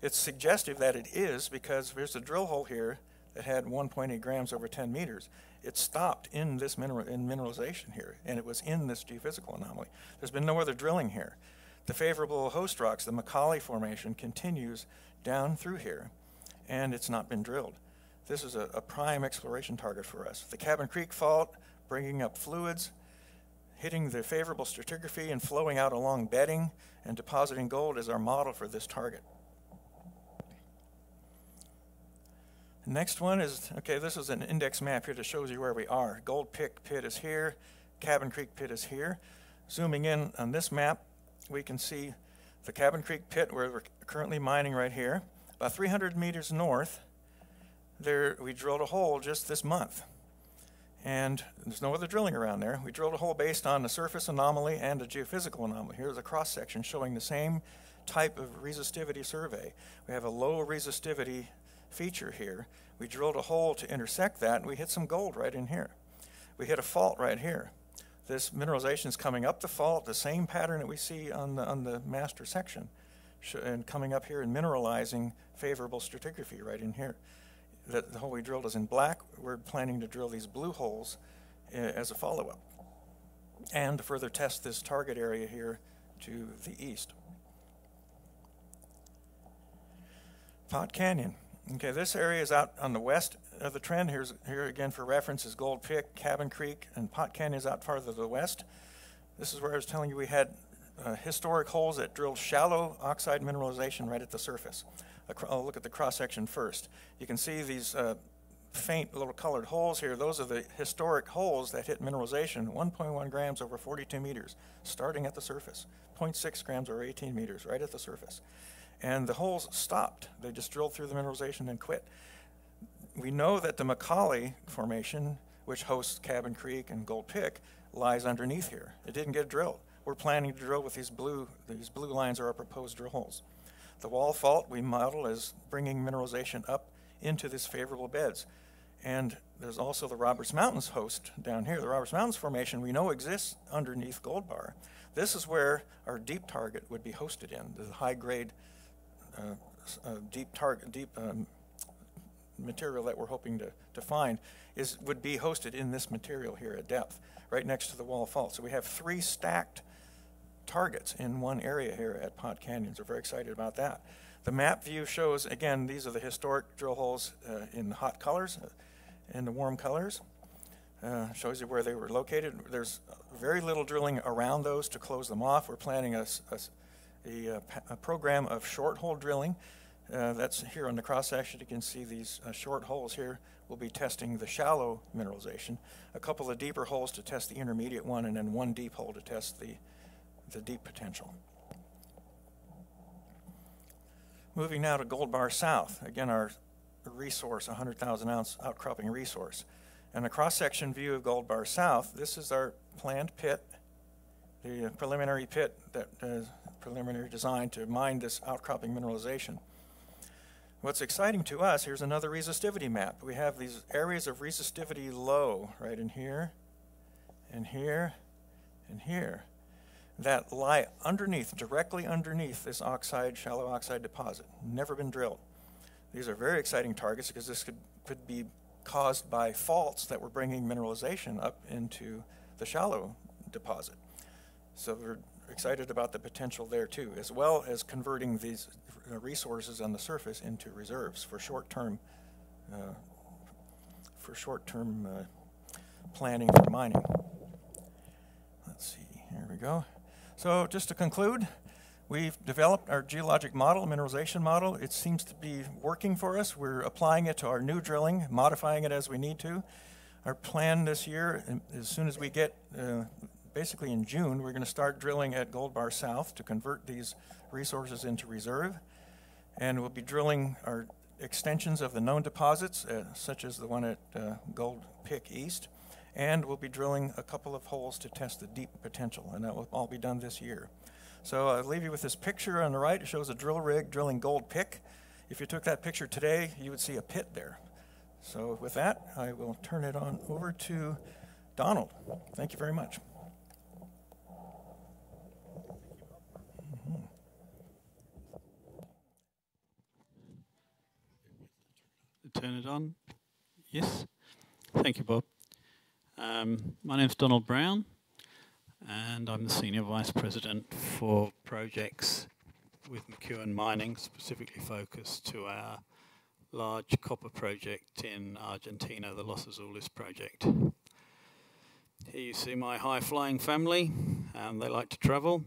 It's suggestive that it is because there's a drill hole here that had 1.8 grams over 10 meters. It stopped in this mineral, in mineralization here, and it was in this geophysical anomaly. There's been no other drilling here. The favorable host rocks, the McColley Formation, continues down through here, and it's not been drilled. This is a, a prime exploration target for us. The Cabin Creek Fault, bringing up fluids, hitting the favorable stratigraphy and flowing out along bedding and depositing gold is our model for this target. Next one is, okay, this is an index map here that shows you where we are. Gold Pick Pit is here, Cabin Creek Pit is here. Zooming in on this map, we can see the Cabin Creek Pit where we're currently mining right here. About 300 meters north, there we drilled a hole just this month. And there's no other drilling around there. We drilled a hole based on a surface anomaly and a geophysical anomaly. Here's a cross section showing the same type of resistivity survey. We have a low resistivity feature here. We drilled a hole to intersect that, and we hit some gold right in here. We hit a fault right here. This mineralization is coming up the fault, the same pattern that we see on the, on the master section, and coming up here and mineralizing favorable stratigraphy right in here. The, the hole we drilled is in black. We're planning to drill these blue holes uh, as a follow-up and to further test this target area here to the east. Pot Canyon. Okay, this area is out on the west of the trend. Here's here again for reference is Gold Pick, Cabin Creek, and Pot Canyon is out farther to the west. This is where I was telling you we had uh, historic holes that drilled shallow oxide mineralization right at the surface. I'll look at the cross section first. You can see these uh, faint little colored holes here. Those are the historic holes that hit mineralization, 1.1 grams over 42 meters, starting at the surface, 0.6 grams over 18 meters, right at the surface. And the holes stopped. They just drilled through the mineralization and quit. We know that the McColley Formation, which hosts Cabin Creek and Gold Pick, lies underneath here. It didn't get drilled. We're planning to drill with these blue, these blue lines are our proposed drill holes. The wall fault we model as bringing mineralization up into these favorable beds. And there's also the Roberts Mountains host down here. The Roberts Mountains Formation we know exists underneath Gold Bar. This is where our deep target would be hosted in, the high grade deep target, deep um, material that we're hoping to, to find is would be hosted in this material here at depth, right next to the wall fault. So we have three stacked targets in one area here at Pot Canyons. We're very excited about that. The map view shows, again, these are the historic drill holes uh, in hot colors, and the warm colors. Uh, shows you where they were located. There's very little drilling around those to close them off. We're planning a, a, a, uh, a program of short hole drilling. Uh, that's here on the cross section. You can see these uh, short holes here. We'll be testing the shallow mineralization, a couple of deeper holes to test the intermediate one, and then one deep hole to test the, the deep potential. Moving now to Gold Bar South, again, our resource, 100,000 ounce outcropping resource. And a cross section view of Gold Bar South, this is our planned pit, the preliminary pit that uh, preliminary design to mine this outcropping mineralization. What's exciting to us, here's another resistivity map. We have these areas of resistivity low right in here, and here, and here that lie underneath, directly underneath this oxide, shallow oxide deposit. Never been drilled. These are very exciting targets because this could, could be caused by faults that were bringing mineralization up into the shallow deposit. So excited about the potential there too, as well as converting these resources on the surface into reserves for short-term uh, for short-term uh, planning for mining. Let's see, here we go. So just to conclude, we've developed our geologic model, mineralization model. It seems to be working for us. We're applying it to our new drilling, modifying it as we need to. Our plan this year, as soon as we get, uh, basically in June, we're going to start drilling at Gold Bar South to convert these resources into reserve. And we'll be drilling our extensions of the known deposits, uh, such as the one at uh, Gold Pick East and we'll be drilling a couple of holes to test the deep potential, and that will all be done this year. So I'll leave you with this picture on the right. It shows a drill rig drilling gold pick. If you took that picture today, you would see a pit there. So with that, I will turn it on over to Donald. Thank you very much. Turn it on. Yes. Thank you, Bob. Um, my name's Donald Brown, and I'm the Senior Vice President for projects with McEwen Mining, specifically focused to our large copper project in Argentina, the Los Azules project. Here you see my high-flying family, and they like to travel.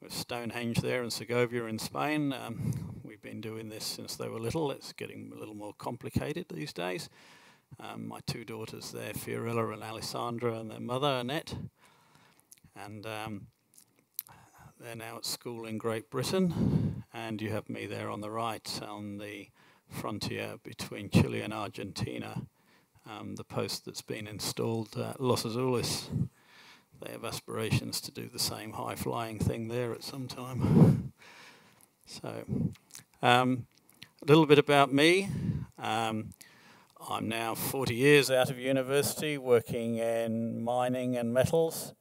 With Stonehenge there and Segovia in Spain. Um, we've been doing this since they were little. It's getting a little more complicated these days. Um, my two daughters there, Fiorella and Alessandra, and their mother, Annette. And um, they're now at school in Great Britain. And you have me there on the right on the frontier between Chile and Argentina, um, the post that's been installed at Los Azules. They have aspirations to do the same high flying thing there at some time. so, um, a little bit about me. Um, I'm now 40 years out of university working in mining and metals.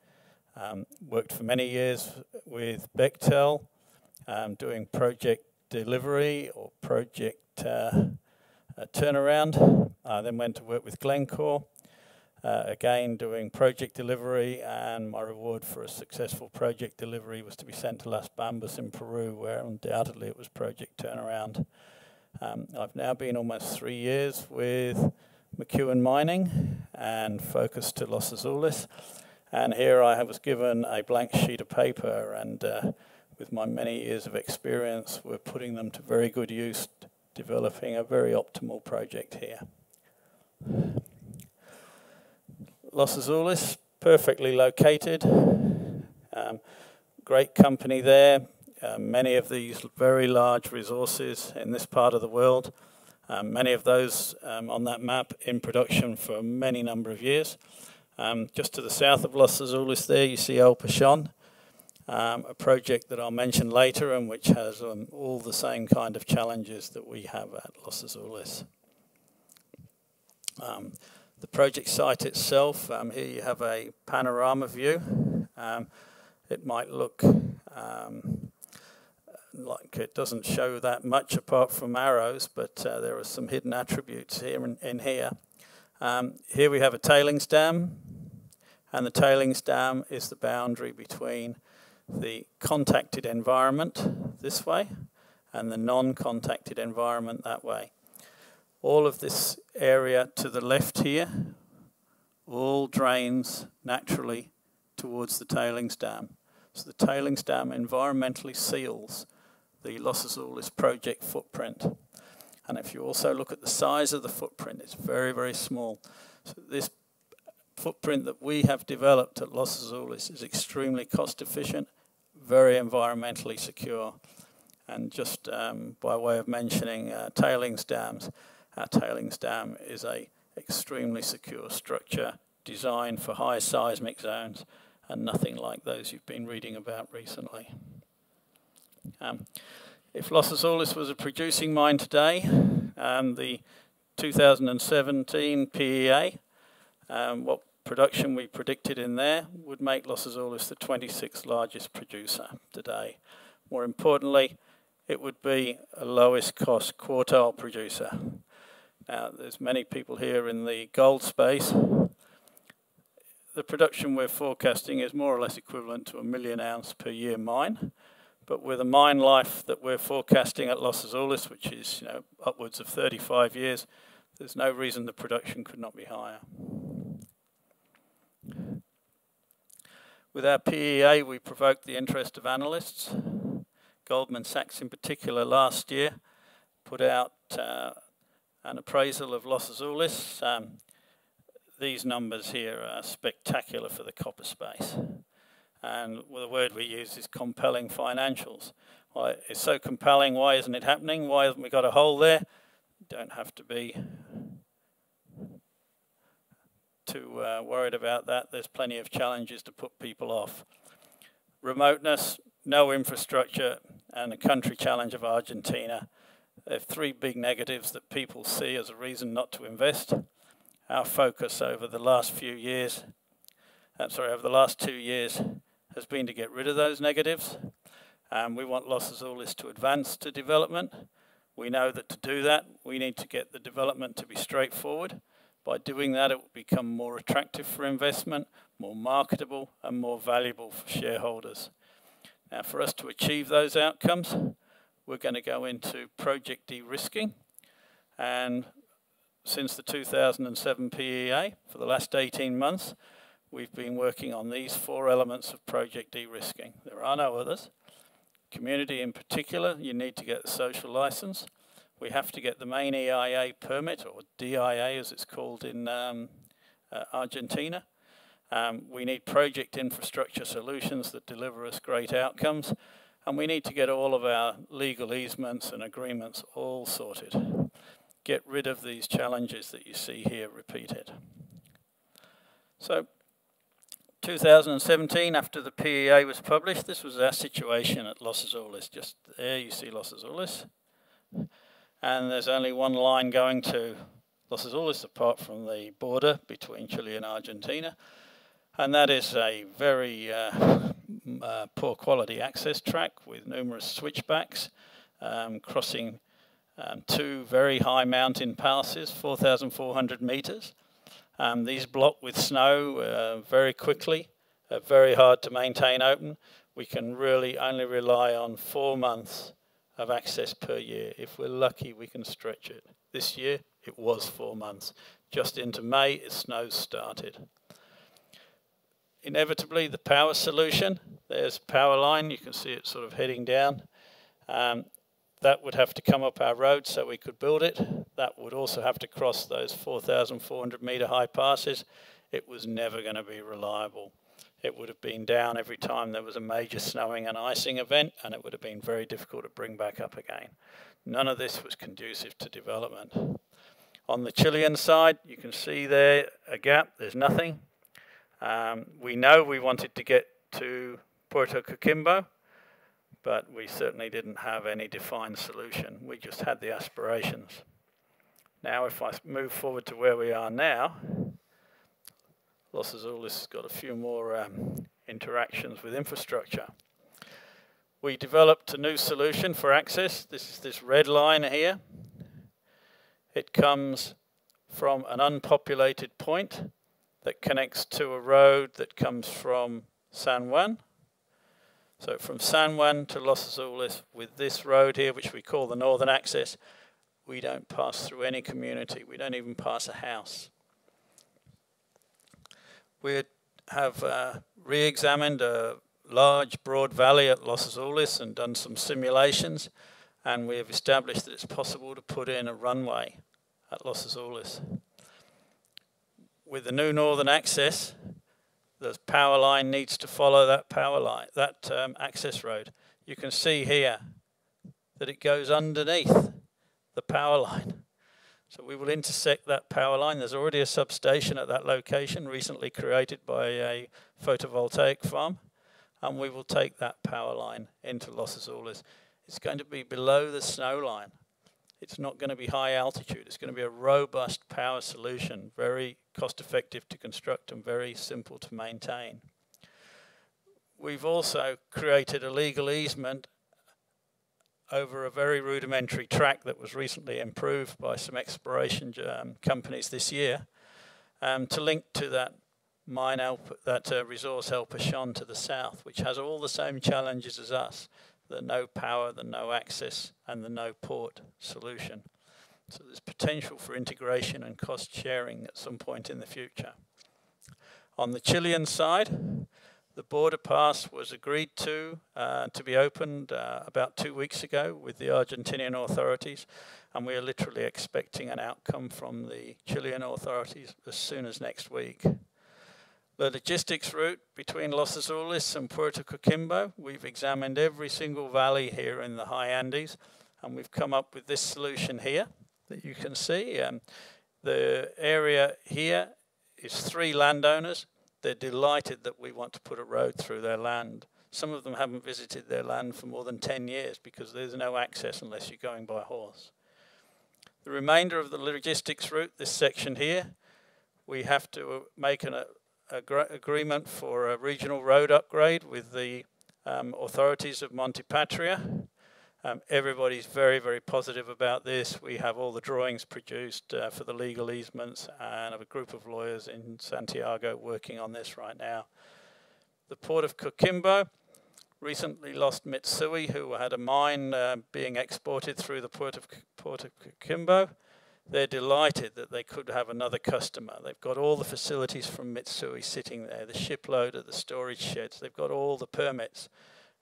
Um, worked for many years with Bechtel um, doing project delivery or project uh, turnaround. I then went to work with Glencore, uh, again doing project delivery, and my reward for a successful project delivery was to be sent to Las Bambas in Peru, where undoubtedly it was project turnaround. Um, I've now been almost three years with McEwen Mining and focused to Los Azules. And here I was given a blank sheet of paper, and uh, with my many years of experience, we're putting them to very good use, developing a very optimal project here. Los Azules, perfectly located, um, great company there, uh, many of these very large resources in this part of the world, um, many of those um, on that map in production for many number of years. Um, just to the south of Los Azules there, you see El Pachon, um, a project that I'll mention later and which has all the same kind of challenges that we have at Los Azules. Um, the project site itself, um, here you have a panorama view. Um, it might look um, like it doesn't show that much apart from arrows, but uh, there are some hidden attributes here in, in here. here we have a tailings dam, and the tailings dam is the boundary between the contacted environment this way and the non-contacted environment that way. All of this area to the left here all drains naturally towards the tailings dam. So the tailings dam environmentally seals the Los Azules project footprint. And if you also look at the size of the footprint, it's very, very small. So this footprint that we have developed at Los Azules is extremely cost efficient, very environmentally secure. And just um, by way of mentioning uh, tailings dams, our tailings dam is a extremely secure structure designed for high seismic zones and nothing like those you've been reading about recently. Um, if Los Azules was a producing mine today, um, the 2017 PEA, um, what production we predicted in there would make Los Azules the 26th largest producer today. More importantly, it would be a lowest cost quartile producer. There's many people here in the gold space. The production we're forecasting is more or less equivalent to a million ounce per year mine. But with a mine life that we're forecasting at Los Azules, which is you know, upwards of 35 years, there's no reason the production could not be higher. With our PEA, we provoked the interest of analysts. Goldman Sachs, in particular, last year put out uh, an appraisal of Los Azules. Um, these numbers here are spectacular for the copper space. And the word we use is compelling financials. Why it's so compelling, why isn't it happening? Why haven't we got a hole there? Don't have to be too uh, worried about that. There's plenty of challenges to put people off. Remoteness, no infrastructure, and the country challenge of Argentina. There are three big negatives that people see as a reason not to invest. Our focus over the last few years, I'm uh, sorry, over the last two years, has been to get rid of those negatives. Um, we want Los Azules to advance to development. We know that to do that, we need to get the development to be straightforward. By doing that, it will become more attractive for investment, more marketable, and more valuable for shareholders. Now, for us to achieve those outcomes, we're going to go into project de-risking. And since the 2007 PEA, for the last 18 months, we've been working on these four elements of project de-risking. There are no others. Community in particular, you need to get the social license we have to get the main EIA permit, or DIA as it's called in um, uh, Argentina. Um, we need project infrastructure solutions that deliver us great outcomes, and we need to get all of our legal easements and agreements all sorted. Get rid of these challenges that you see here repeated. So 2017, after the PEA was published, this was our situation at Los Azules. Just there you see Los Azules and there's only one line going to Los Azules apart from the border between Chile and Argentina. And that is a very uh, uh, poor quality access track with numerous switchbacks um, crossing um, two very high mountain passes, 4,400 meters. Um, these block with snow uh, very quickly, uh, very hard to maintain open. We can really only rely on four months of access per year. If we're lucky, we can stretch it. This year, it was four months. Just into May, it snow started. Inevitably, the power solution, there's power line, you can see it sort of heading down. Um, that would have to come up our road so we could build it. That would also have to cross those 4,400 metre high passes. It was never going to be reliable. It would have been down every time there was a major snowing and icing event, and it would have been very difficult to bring back up again. None of this was conducive to development. On the Chilean side, you can see there a gap, there's nothing. Um, we know we wanted to get to Puerto Coquimbo, but we certainly didn't have any defined solution. We just had the aspirations. Now, if I move forward to where we are now, Los Azules has got a few more um, interactions with infrastructure. We developed a new solution for access. This is this red line here. It comes from an unpopulated point that connects to a road that comes from San Juan so from San Juan to Los Azules with this road here, which we call the Northern Access, we don't pass through any community. We don't even pass a house. We have uh, re-examined a large, broad valley at Los Azules and done some simulations, and we have established that it's possible to put in a runway at Los Azules. With the new northern access, the power line needs to follow that power line, that um, access road. You can see here that it goes underneath the power line. So we will intersect that power line. There's already a substation at that location recently created by a photovoltaic farm. And we will take that power line into Los Azules. It's going to be below the snow line. It's not going to be high altitude. It's going to be a robust power solution, very cost effective to construct and very simple to maintain. We've also created a legal easement over a very rudimentary track that was recently improved by some exploration um, companies this year um, to link to that mine that uh, resource El Pachon to the south, which has all the same challenges as us the no power, the no access, and the no port solution. So there's potential for integration and cost sharing at some point in the future. On the Chilean side, the border pass was agreed to uh, to be opened uh, about two weeks ago with the Argentinian authorities, and we are literally expecting an outcome from the Chilean authorities as soon as next week. The logistics route between Los Azules and Puerto Coquimbo, we've examined every single valley here in the high Andes, and we've come up with this solution here that you can see. Um, the area here is three landowners. They're delighted that we want to put a road through their land. Some of them haven't visited their land for more than 10 years because there's no access unless you're going by horse. The remainder of the logistics route, this section here, we have to make an, agreement for a regional road upgrade with the um, authorities of Monte Patria. Um, everybody's very, very positive about this. We have all the drawings produced uh, for the legal easements and have a group of lawyers in Santiago working on this right now. The Port of Coquimbo recently lost Mitsui, who had a mine uh, being exported through the Port of, Port of Coquimbo they're delighted that they could have another customer. They've got all the facilities from Mitsui sitting there, the ship loader, the storage sheds. They've got all the permits.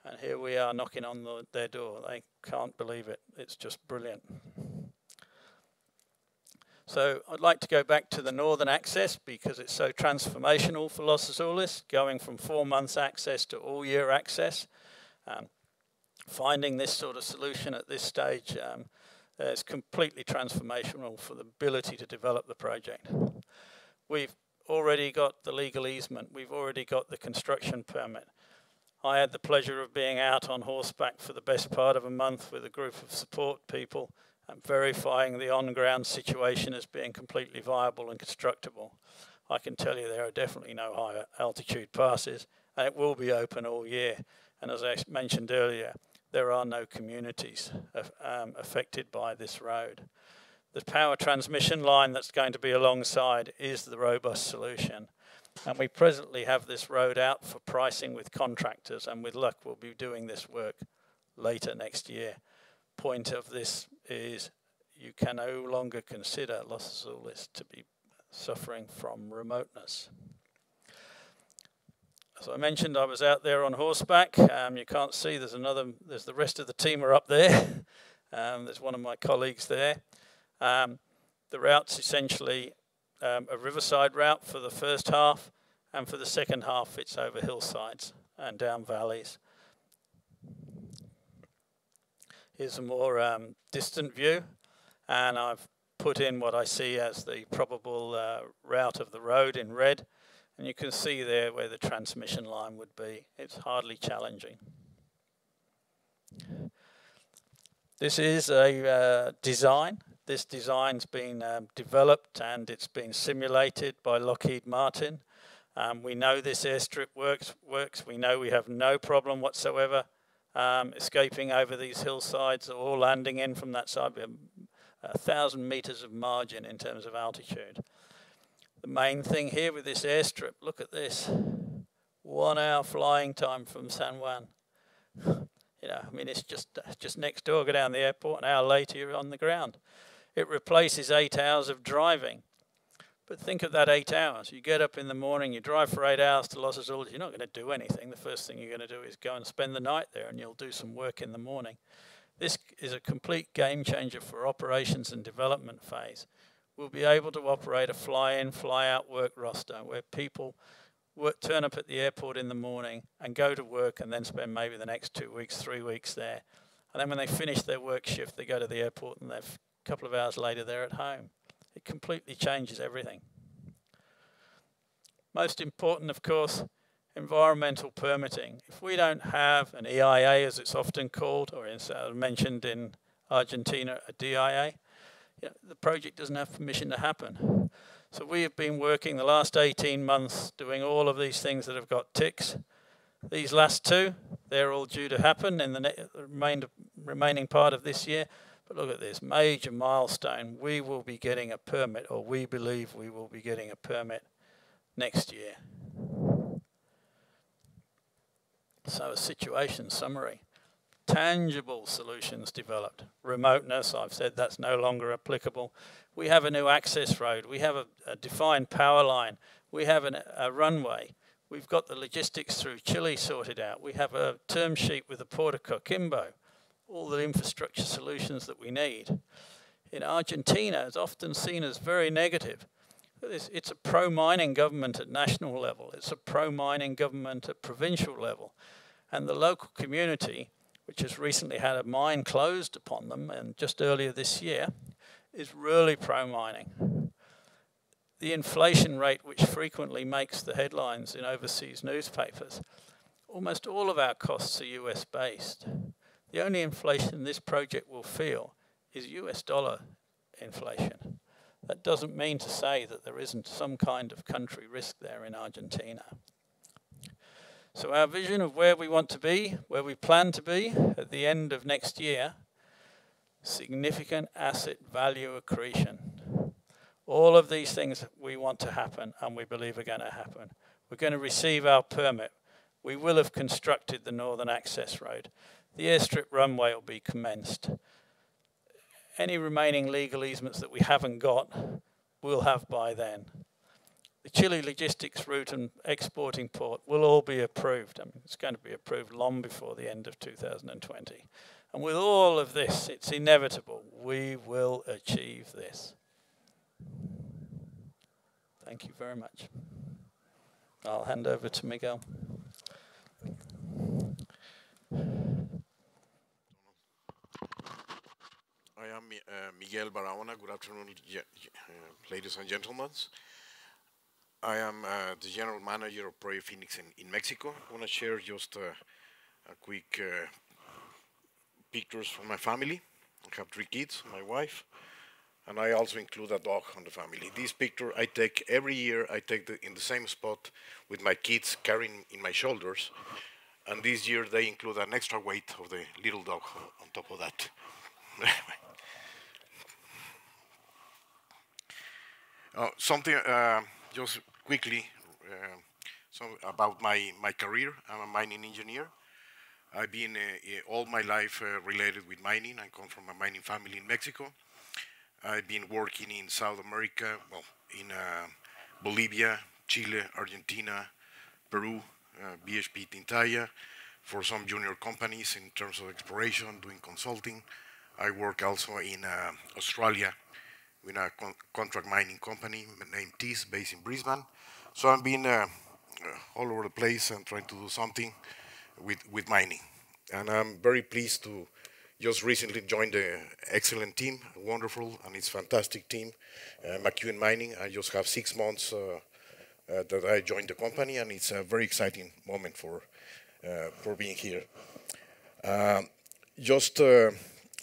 And here we are knocking on the, their door. They can't believe it. It's just brilliant. So I'd like to go back to the northern access because it's so transformational for Los Azules, going from four months access to all year access. Um, finding this sort of solution at this stage um, uh, is completely transformational for the ability to develop the project. We've already got the legal easement. We've already got the construction permit. I had the pleasure of being out on horseback for the best part of a month with a group of support people and verifying the on-ground situation as being completely viable and constructible. I can tell you there are definitely no high altitude passes, and it will be open all year. And as I mentioned earlier, there are no communities um, affected by this road. The power transmission line that's going to be alongside is the robust solution. And we presently have this road out for pricing with contractors, and with luck, we'll be doing this work later next year. Point of this is you can no longer consider Los Azules to be suffering from remoteness. As I mentioned, I was out there on horseback. Um, you can't see, there's another, there's the rest of the team are up there. Um, there's one of my colleagues there. Um, the route's essentially um, a riverside route for the first half, and for the second half, it's over hillsides and down valleys. Here's a more um, distant view, and I've put in what I see as the probable uh, route of the road in red, and you can see there where the transmission line would be. It's hardly challenging. This is a uh, design this design's been um, developed and it's been simulated by Lockheed Martin. Um, we know this airstrip works, works. We know we have no problem whatsoever um, escaping over these hillsides or landing in from that side. We have a thousand meters of margin in terms of altitude. The main thing here with this airstrip, look at this. One hour flying time from San Juan. You know, I mean, it's just just next door. Go down the airport, an hour later, you're on the ground. It replaces eight hours of driving. But think of that eight hours. You get up in the morning, you drive for eight hours to Los Azules, you're not going to do anything. The first thing you're going to do is go and spend the night there and you'll do some work in the morning. This is a complete game changer for operations and development phase. We'll be able to operate a fly in, fly out work roster where people work, turn up at the airport in the morning and go to work and then spend maybe the next two weeks, three weeks there. And then when they finish their work shift, they go to the airport and a couple of hours later, they're at home. It completely changes everything. Most important, of course, environmental permitting. If we don't have an EIA, as it's often called, or mentioned in Argentina, a DIA, know, the project doesn't have permission to happen. So we have been working the last 18 months doing all of these things that have got ticks. These last two, they're all due to happen in the remainder, remaining part of this year. But look at this major milestone. We will be getting a permit, or we believe we will be getting a permit next year. So, a situation summary. Tangible solutions developed. Remoteness, I've said that's no longer applicable. We have a new access road. We have a, a defined power line. We have an, a runway. We've got the logistics through Chile sorted out. We have a term sheet with the Port of Coquimbo all the infrastructure solutions that we need. In Argentina, it's often seen as very negative. It's a pro-mining government at national level. It's a pro-mining government at provincial level. And the local community, which has recently had a mine closed upon them, and just earlier this year, is really pro-mining. The inflation rate, which frequently makes the headlines in overseas newspapers, almost all of our costs are US based. The only inflation this project will feel is US dollar inflation. That doesn't mean to say that there isn't some kind of country risk there in Argentina. So our vision of where we want to be, where we plan to be at the end of next year, significant asset value accretion. All of these things we want to happen and we believe are going to happen. We're going to receive our permit. We will have constructed the Northern Access Road the airstrip runway will be commenced. Any remaining legal easements that we haven't got, we'll have by then. The Chile logistics route and exporting port will all be approved. I mean, it's going to be approved long before the end of 2020. And with all of this, it's inevitable. We will achieve this. Thank you very much. I'll hand over to Miguel. I am uh, Miguel Barahona. Good afternoon, uh, ladies and gentlemen. I am uh, the general manager of Project Fenix in, in Mexico. I want to share just uh, a quick uh, pictures from my family. I have three kids, my wife, and I also include a dog on the family. This picture I take every year. I take the, in the same spot with my kids carrying in my shoulders, and this year they include an extra weight of the little dog on top of that. uh, something uh, just quickly uh, about my, my career. I'm a mining engineer. I've been uh, all my life uh, related with mining. I come from a mining family in Mexico. I've been working in South America, well, in uh, Bolivia, Chile, Argentina, Peru, uh, BHP Tintaya, for some junior companies in terms of exploration, doing consulting. I work also in uh, Australia with a con contract mining company named TIS, based in Brisbane. So I've been uh, all over the place and trying to do something with, with mining. And I'm very pleased to just recently joined the excellent team, wonderful, and it's fantastic team, uh, McEwen Mining. I just have six months uh, uh, that I joined the company, and it's a very exciting moment for uh, for being here. Um, just uh,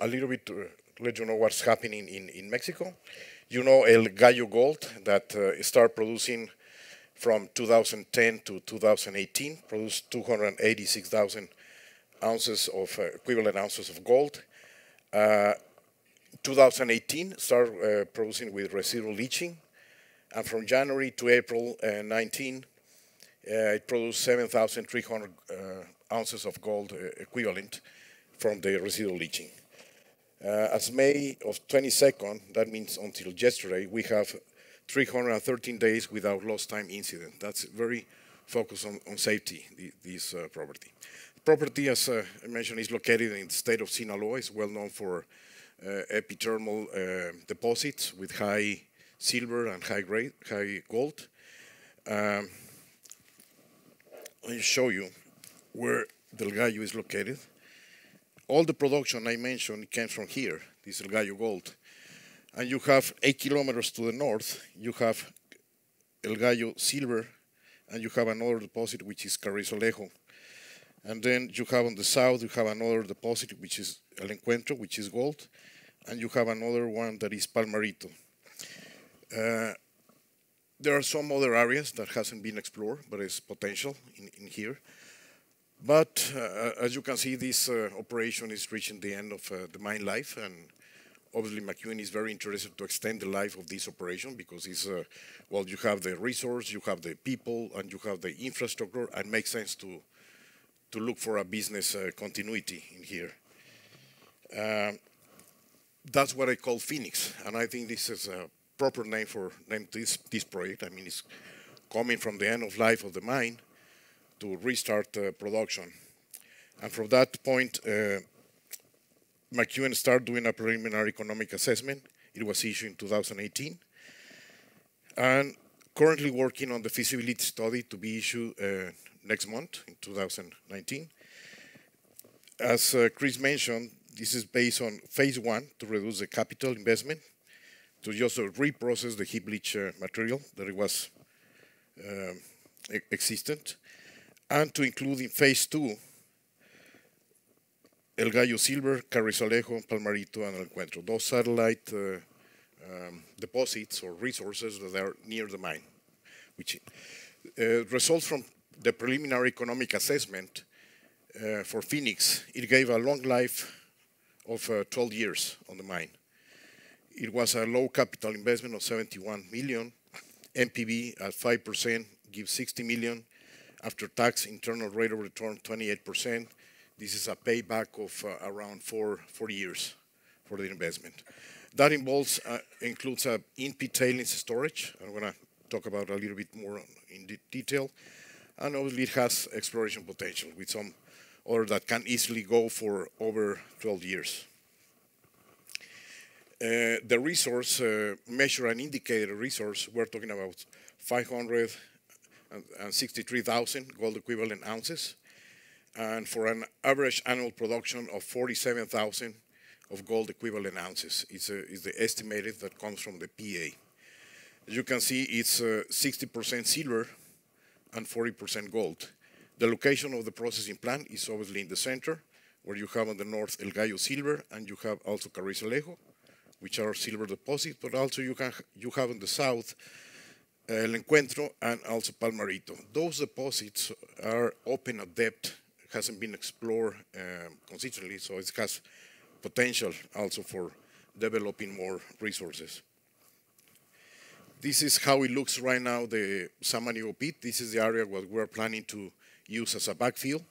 a little bit to let you know what's happening in, in Mexico. You know El Gallo Gold that uh, started producing from 2010 to 2018, produced 286,000 ounces of uh, equivalent ounces of gold. Uh, 2018 started uh, producing with residual leaching, and from January to April 19, it produced 7,300 ounces of gold equivalent from the residual leaching. Uh, as May of 22nd, that means until yesterday, we have 313 days without lost time incident. That's very focused on, on safety, the, this uh, property property, as uh, I mentioned, is located in the state of Sinaloa. It's well known for epithermal deposits with high silver and high grade, high gold. Um, let me show you where Del Gallo is located. All the production I mentioned came from here, this El Gallo gold. And you have eight kilometers to the north, you have El Gallo silver, and you have another deposit which is Carrizalillo and then you have on the south, you have another deposit, which is El Encuentro, which is gold. And you have another one that is Palmarito. Uh, there are some other areas that hasn't been explored, but it's potential in, in here. But uh, as you can see, this uh, operation is reaching the end of uh, the mine life, and obviously McEwen is very interested to extend the life of this operation because it's, well, you have the resource, you have the people, and you have the infrastructure, and makes sense to to look for a business continuity in here. Um, that's what I call Fenix, and I think this is a proper name for this this project. I mean, it's coming from the end of life of the mine to restart uh, production, and from that point, uh, McEwen started doing a preliminary economic assessment. It was issued in 2018, and currently working on the feasibility study to be issued uh, next month in 2019. As uh, Chris mentioned, this is based on phase one to reduce the capital investment, to just uh, reprocess the heap leach uh, material that was um, existent, and to include in phase two El Gallo Silver, Carrizalillo, Palmarito, and El Encuentro, those satellite uh, um, deposits or resources that are near the mine. Which uh, results from the preliminary economic assessment uh, for Fenix, it gave a long life of uh, 12 years on the mine. It was a low capital investment of 71 million. NPV at 5% gives 60 million. After tax internal rate of return 28%. This is a payback of uh, around four, four years for the investment. That involves, uh, includes a in-pit tailings storage. I'm going to talk about a little bit more in de detail and obviously it has exploration potential with some other that can easily go for over 12 years. Uh, the resource, uh, measure and indicator resource, we're talking about 563,000 gold equivalent ounces, and for an average annual production of 47,000 of gold equivalent ounces is, uh, is the estimated that comes from the PA. As you can see, it's 60% uh, silver, and 40% gold. The location of the processing plant is obviously in the center, where you have on the north El Gallo Silver, and you have also Carrizalillo, which are silver deposits, but also you, can, you have on the south uh, El Encuentro and also Palmarito. Those deposits are open at depth, hasn't been explored um, consistently, so it has potential also for developing more resources. This is how it looks right now, the Samaniego pit. This is the area what we're planning to use as a backfill.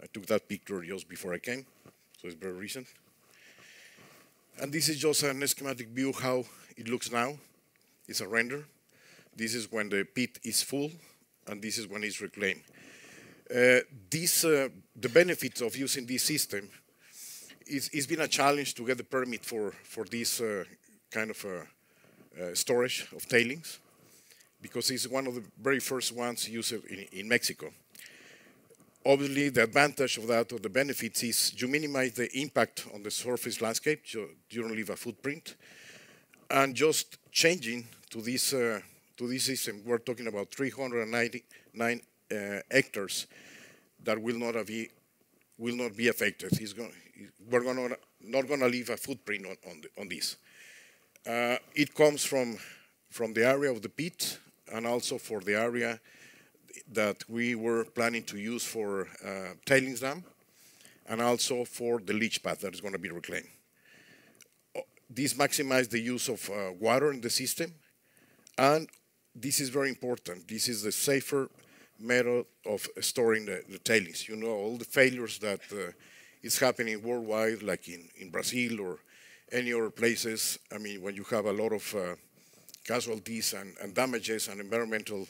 I took that picture just before I came, so it's very recent. And this is just an schematic view how it looks now. It's a render. This is when the pit is full, and this is when it's reclaimed. Uh, this, uh, the benefits of using this system is, it's been a challenge to get the permit for, for this uh, kind of uh, uh, storage of tailings because it's one of the very first ones used in, in Mexico. Obviously, the advantage of that, or the benefits, is you minimize the impact on the surface landscape. You don't leave a footprint, and just changing to this uh, to this system, we're talking about 399 uh, hectares that will not be will not be affected. Going, we're gonna, not going to leave a footprint on on, the, on this. Uh, it comes from from the area of the pit and also for the area that we were planning to use for uh, tailings dam and also for the leach pad that is going to be reclaimed. This maximizes the use of uh, water in the system and this is very important. This is the safer method of storing the, the tailings. You know, all the failures that uh, is happening worldwide, like in, in Brazil or any other places. I mean, when you have a lot of uh, casualties and, and, damages and environmental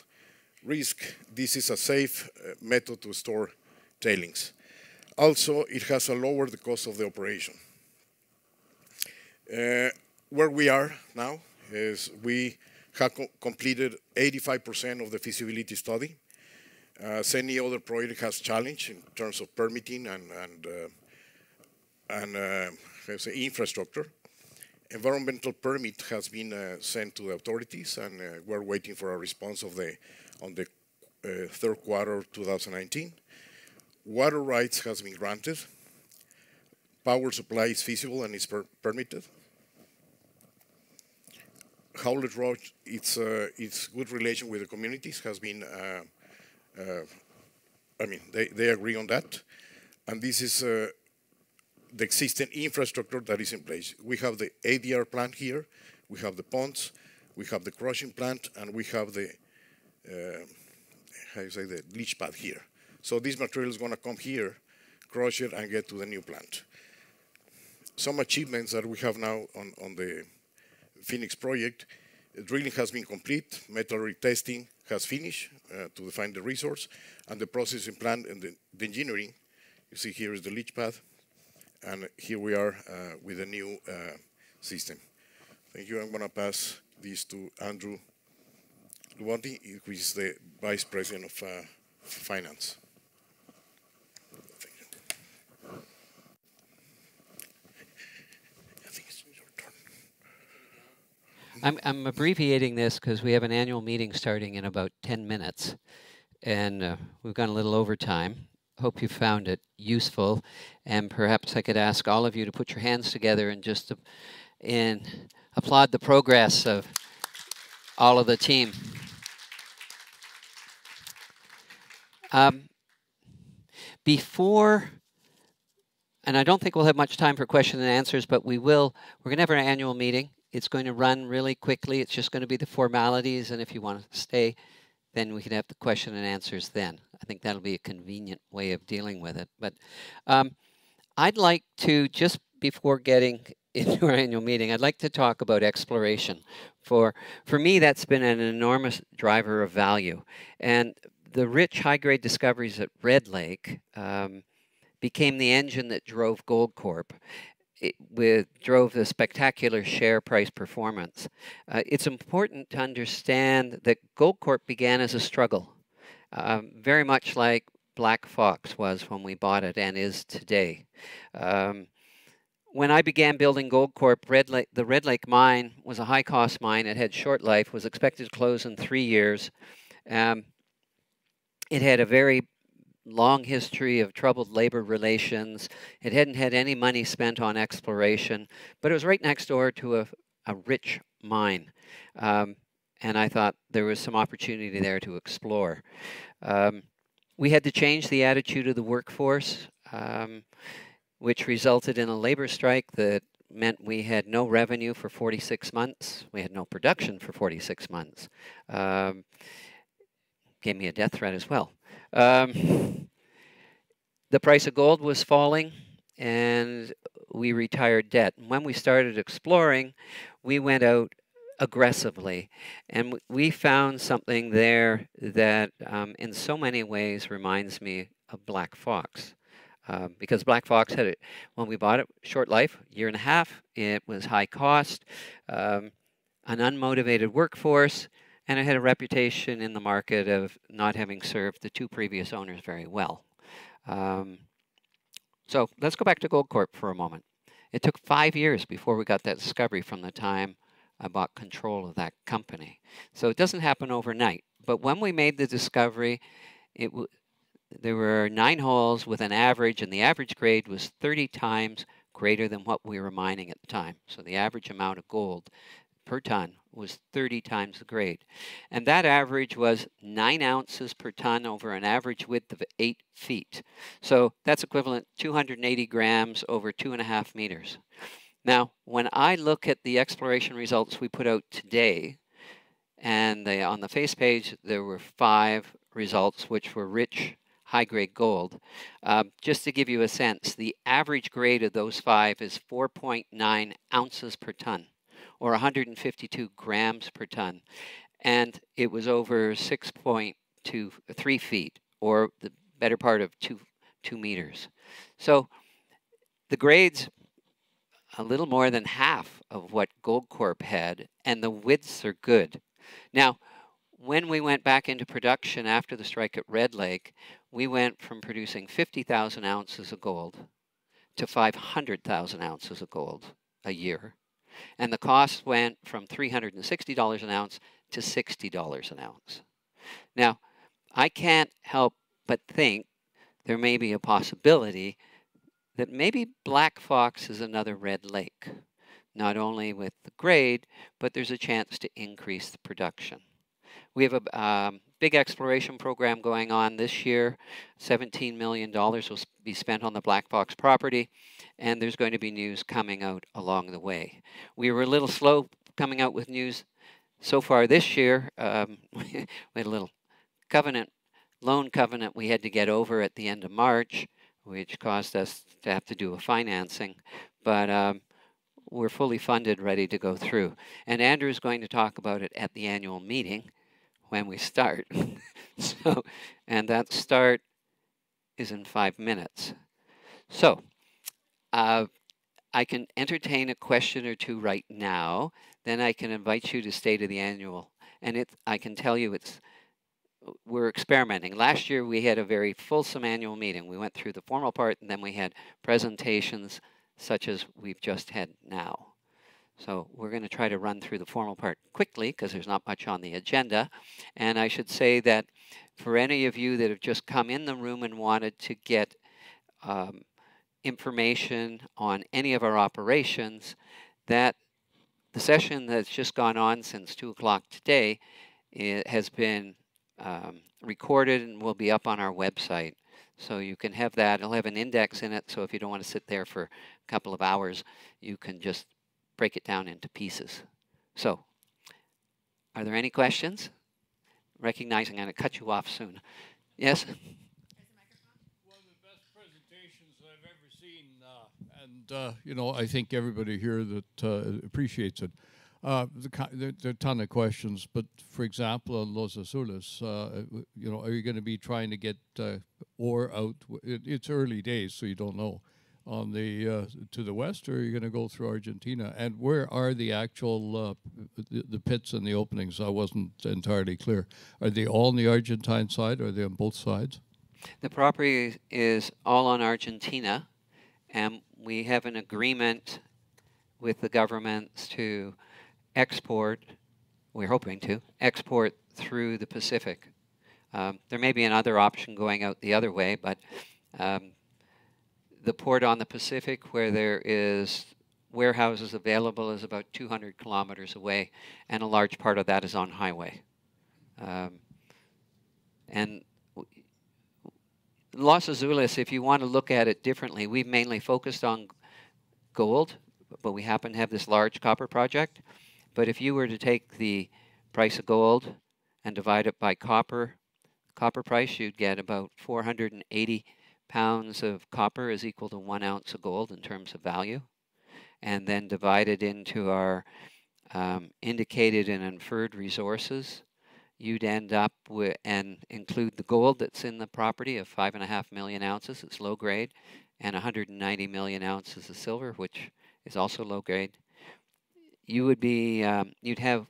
risk, this is a safe uh, method to store tailings. Also, it has a lower the cost of the operation. Uh, where we are now is we have co completed 85% of the feasibility study. As any other project has challenge in terms of permitting and, and, uh, and uh, infrastructure. Environmental permit has been uh, sent to the authorities, and uh, we're waiting for a response of the on the uh, third quarter of 2019. Water rights has been granted. Power supply is feasible and is per permitted. Howlett Road, its uh, its good relation with the communities has been. Uh, uh, I mean, they, they agree on that, and this is uh, the existing infrastructure that is in place. We have the ADR plant here, we have the ponds, we have the crushing plant, and we have the uh, how you say the leach pad here. So this material is going to come here, crush it, and get to the new plant. Some achievements that we have now on, on the Fenix project, drilling has been complete, metallurgy testing has finished uh, to define the resource, and the processing plant and the, the, engineering, you see here is the leach pad, and here we are uh, with a new uh, system. Thank you. I'm going to pass this to Andrew Iaboni, who is the Vice President of uh, Finance. I'm, I'm abbreviating this because we have an annual meeting starting in about 10 minutes, and uh, we've gone a little over time. Hope you found it useful, and perhaps I could ask all of you to put your hands together and just and applaud the progress of all of the team. Um, before, and I don't think we'll have much time for question and answers, but we will. We're going to have our annual meeting. It's going to run really quickly. It's just going to be the formalities, and if you want to stay, then we can have the question and answers then. I think that'll be a convenient way of dealing with it. But um, I'd like to, just before getting into our annual meeting, I'd like to talk about exploration. For, for me, that's been an enormous driver of value. And the rich high-grade discoveries at Red Lake um, became the engine that drove Goldcorp. It with, drove the spectacular share price performance. Uh, it's important to understand that Goldcorp began as a struggle, um, very much like Black Fox was when we bought it and is today. Um, when I began building Goldcorp, Red Lake, the Red Lake mine was a high-cost mine. It had short life, was expected to close in three years. Um, it had a very long history of troubled labor relations. It hadn't had any money spent on exploration, but it was right next door to a, a rich mine. Um, and I thought there was some opportunity there to explore. Um, we had to change the attitude of the workforce, um, which resulted in a labor strike that meant we had no revenue for 46 months. We had no production for 46 months. Um, gave me a death threat as well. Um, the price of gold was falling, and we retired debt. And when we started exploring, we went out aggressively. And we found something there that, um, in so many ways, reminds me of Black Fox. Uh, because Black Fox had it when we bought it, short life, year and a half. It was high cost, um, an unmotivated workforce, and it had a reputation in the market of not having served the two previous owners very well. Um, so let's go back to Goldcorp for a moment. It took five years before we got that discovery from the time I bought control of that company. So it doesn't happen overnight. But when we made the discovery, it there were nine holes with an average, and the average grade was 30 times greater than what we were mining at the time. So the average amount of gold per ton was 30 times the grade. And that average was 9 ounces per ton over an average width of 8 feet. So that's equivalent 280 grams over 2.5 meters. Now, when I look at the exploration results we put out today, and they, on the face page there were five results which were rich high-grade gold. Um, just to give you a sense, the average grade of those five is 4.9 ounces per ton, or 152 grams per ton. And it was over 6.23 feet, or the better part of two, two meters. So the grades a little more than half of what Goldcorp had, and the widths are good. Now, when we went back into production after the strike at Red Lake, we went from producing 50,000 ounces of gold to 500,000 ounces of gold a year. And the cost went from $360 an ounce to $60 an ounce. Now, I can't help but think there may be a possibility that maybe Black Fox is another Red Lake, not only with the grade, but there's a chance to increase the production. We have a um, big exploration program going on this year. $17 million will be spent on the Black Fox property, and there's going to be news coming out along the way. We were a little slow coming out with news so far this year. Um, we had a little covenant, loan covenant we had to get over at the end of March which caused us to have to do a financing. But um, we're fully funded, ready to go through. And Andrew is going to talk about it at the annual meeting when we start. so, and that start is in five minutes. So, uh, I can entertain a question or two right now. Then I can invite you to stay to the annual. And it, I can tell you it's we're experimenting. Last year we had a very fulsome annual meeting. We went through the formal part and then we had presentations such as we've just had now. So we're going to try to run through the formal part quickly because there's not much on the agenda. And I should say that for any of you that have just come in the room and wanted to get um, information on any of our operations, that the session that's just gone on since 2 o'clock today has been um, recorded and will be up on our website. So you can have that. It'll have an index in it. So if you don't want to sit there for a couple of hours, you can just break it down into pieces. So, are there any questions? Recognizing I'm going to cut you off soon. Yes? One of the best presentations I've ever seen, uh, and uh, you know, I think everybody here that uh, appreciates it. Uh, the, there, there, are a ton of questions, but for example, on Los Azules, uh, you know, are you going to be trying to get uh, ore out? It, it's early days, so you don't know. On the uh, to the west, or are you going to go through Argentina? And where are the actual uh, the, the, pits and the openings? I wasn't entirely clear. Are they all on the Argentine side, or are they on both sides? The property is all on Argentina, and we have an agreement with the governments to export, we're hoping to, export through the Pacific Um, there may be another option going out the other way, but um, the port on the Pacific, where there is warehouses available, is about 200 kilometers away, and a large part of that is on highway. Um, and Los Azules, if you want to look at it differently, we've mainly focused on gold, but we happen to have this large copper project. But if you were to take the price of gold and divide it by copper, copper price, you'd get about 480 pounds of copper is equal to one ounce of gold in terms of value. And then divided into our um, indicated and inferred resources, you'd end up with and include the gold that's in the property of five and a half million ounces. It's low grade, and 190 million ounces of silver, which is also low grade. You would be um, you'd have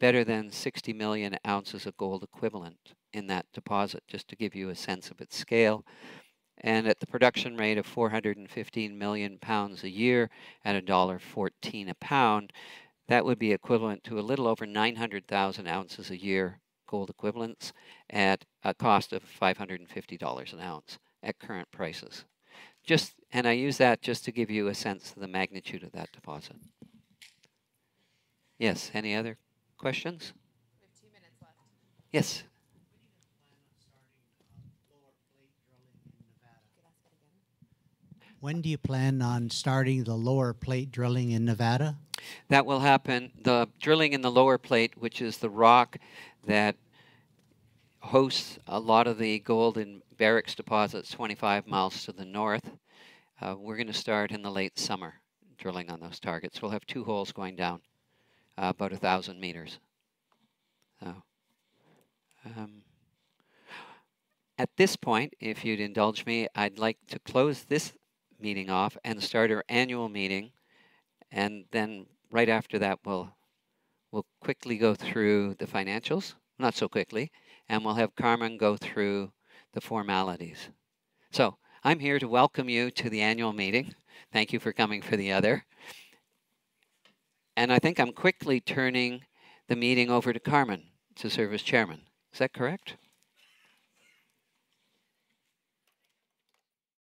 better than 60 million ounces of gold equivalent in that deposit, just to give you a sense of its scale. And at the production rate of 415 million pounds a year at a dollar 14 a pound, that would be equivalent to a little over 900,000 ounces a year gold equivalents at a cost of $550 an ounce at current prices. Just and I use that just to give you a sense of the magnitude of that deposit. Yes, any other questions? Yes. When do you plan on starting the lower plate drilling in Nevada? That will happen. The drilling in the lower plate, which is the rock that hosts a lot of the gold in Barrick's deposits 25 miles to the north, uh, we're going to start in the late summer drilling on those targets. We'll have two holes going down uh, about a thousand meters. So, um, at this point, if you'd indulge me, I'd like to close this meeting off and start our annual meeting, and then right after that, we'll we'll quickly go through the financials, not so quickly, and we'll have Carmen go through the formalities. So I'm here to welcome you to the annual meeting. Thank you for coming for the other. And I think I'm quickly turning the meeting over to Carmen to serve as chairman. Is that correct?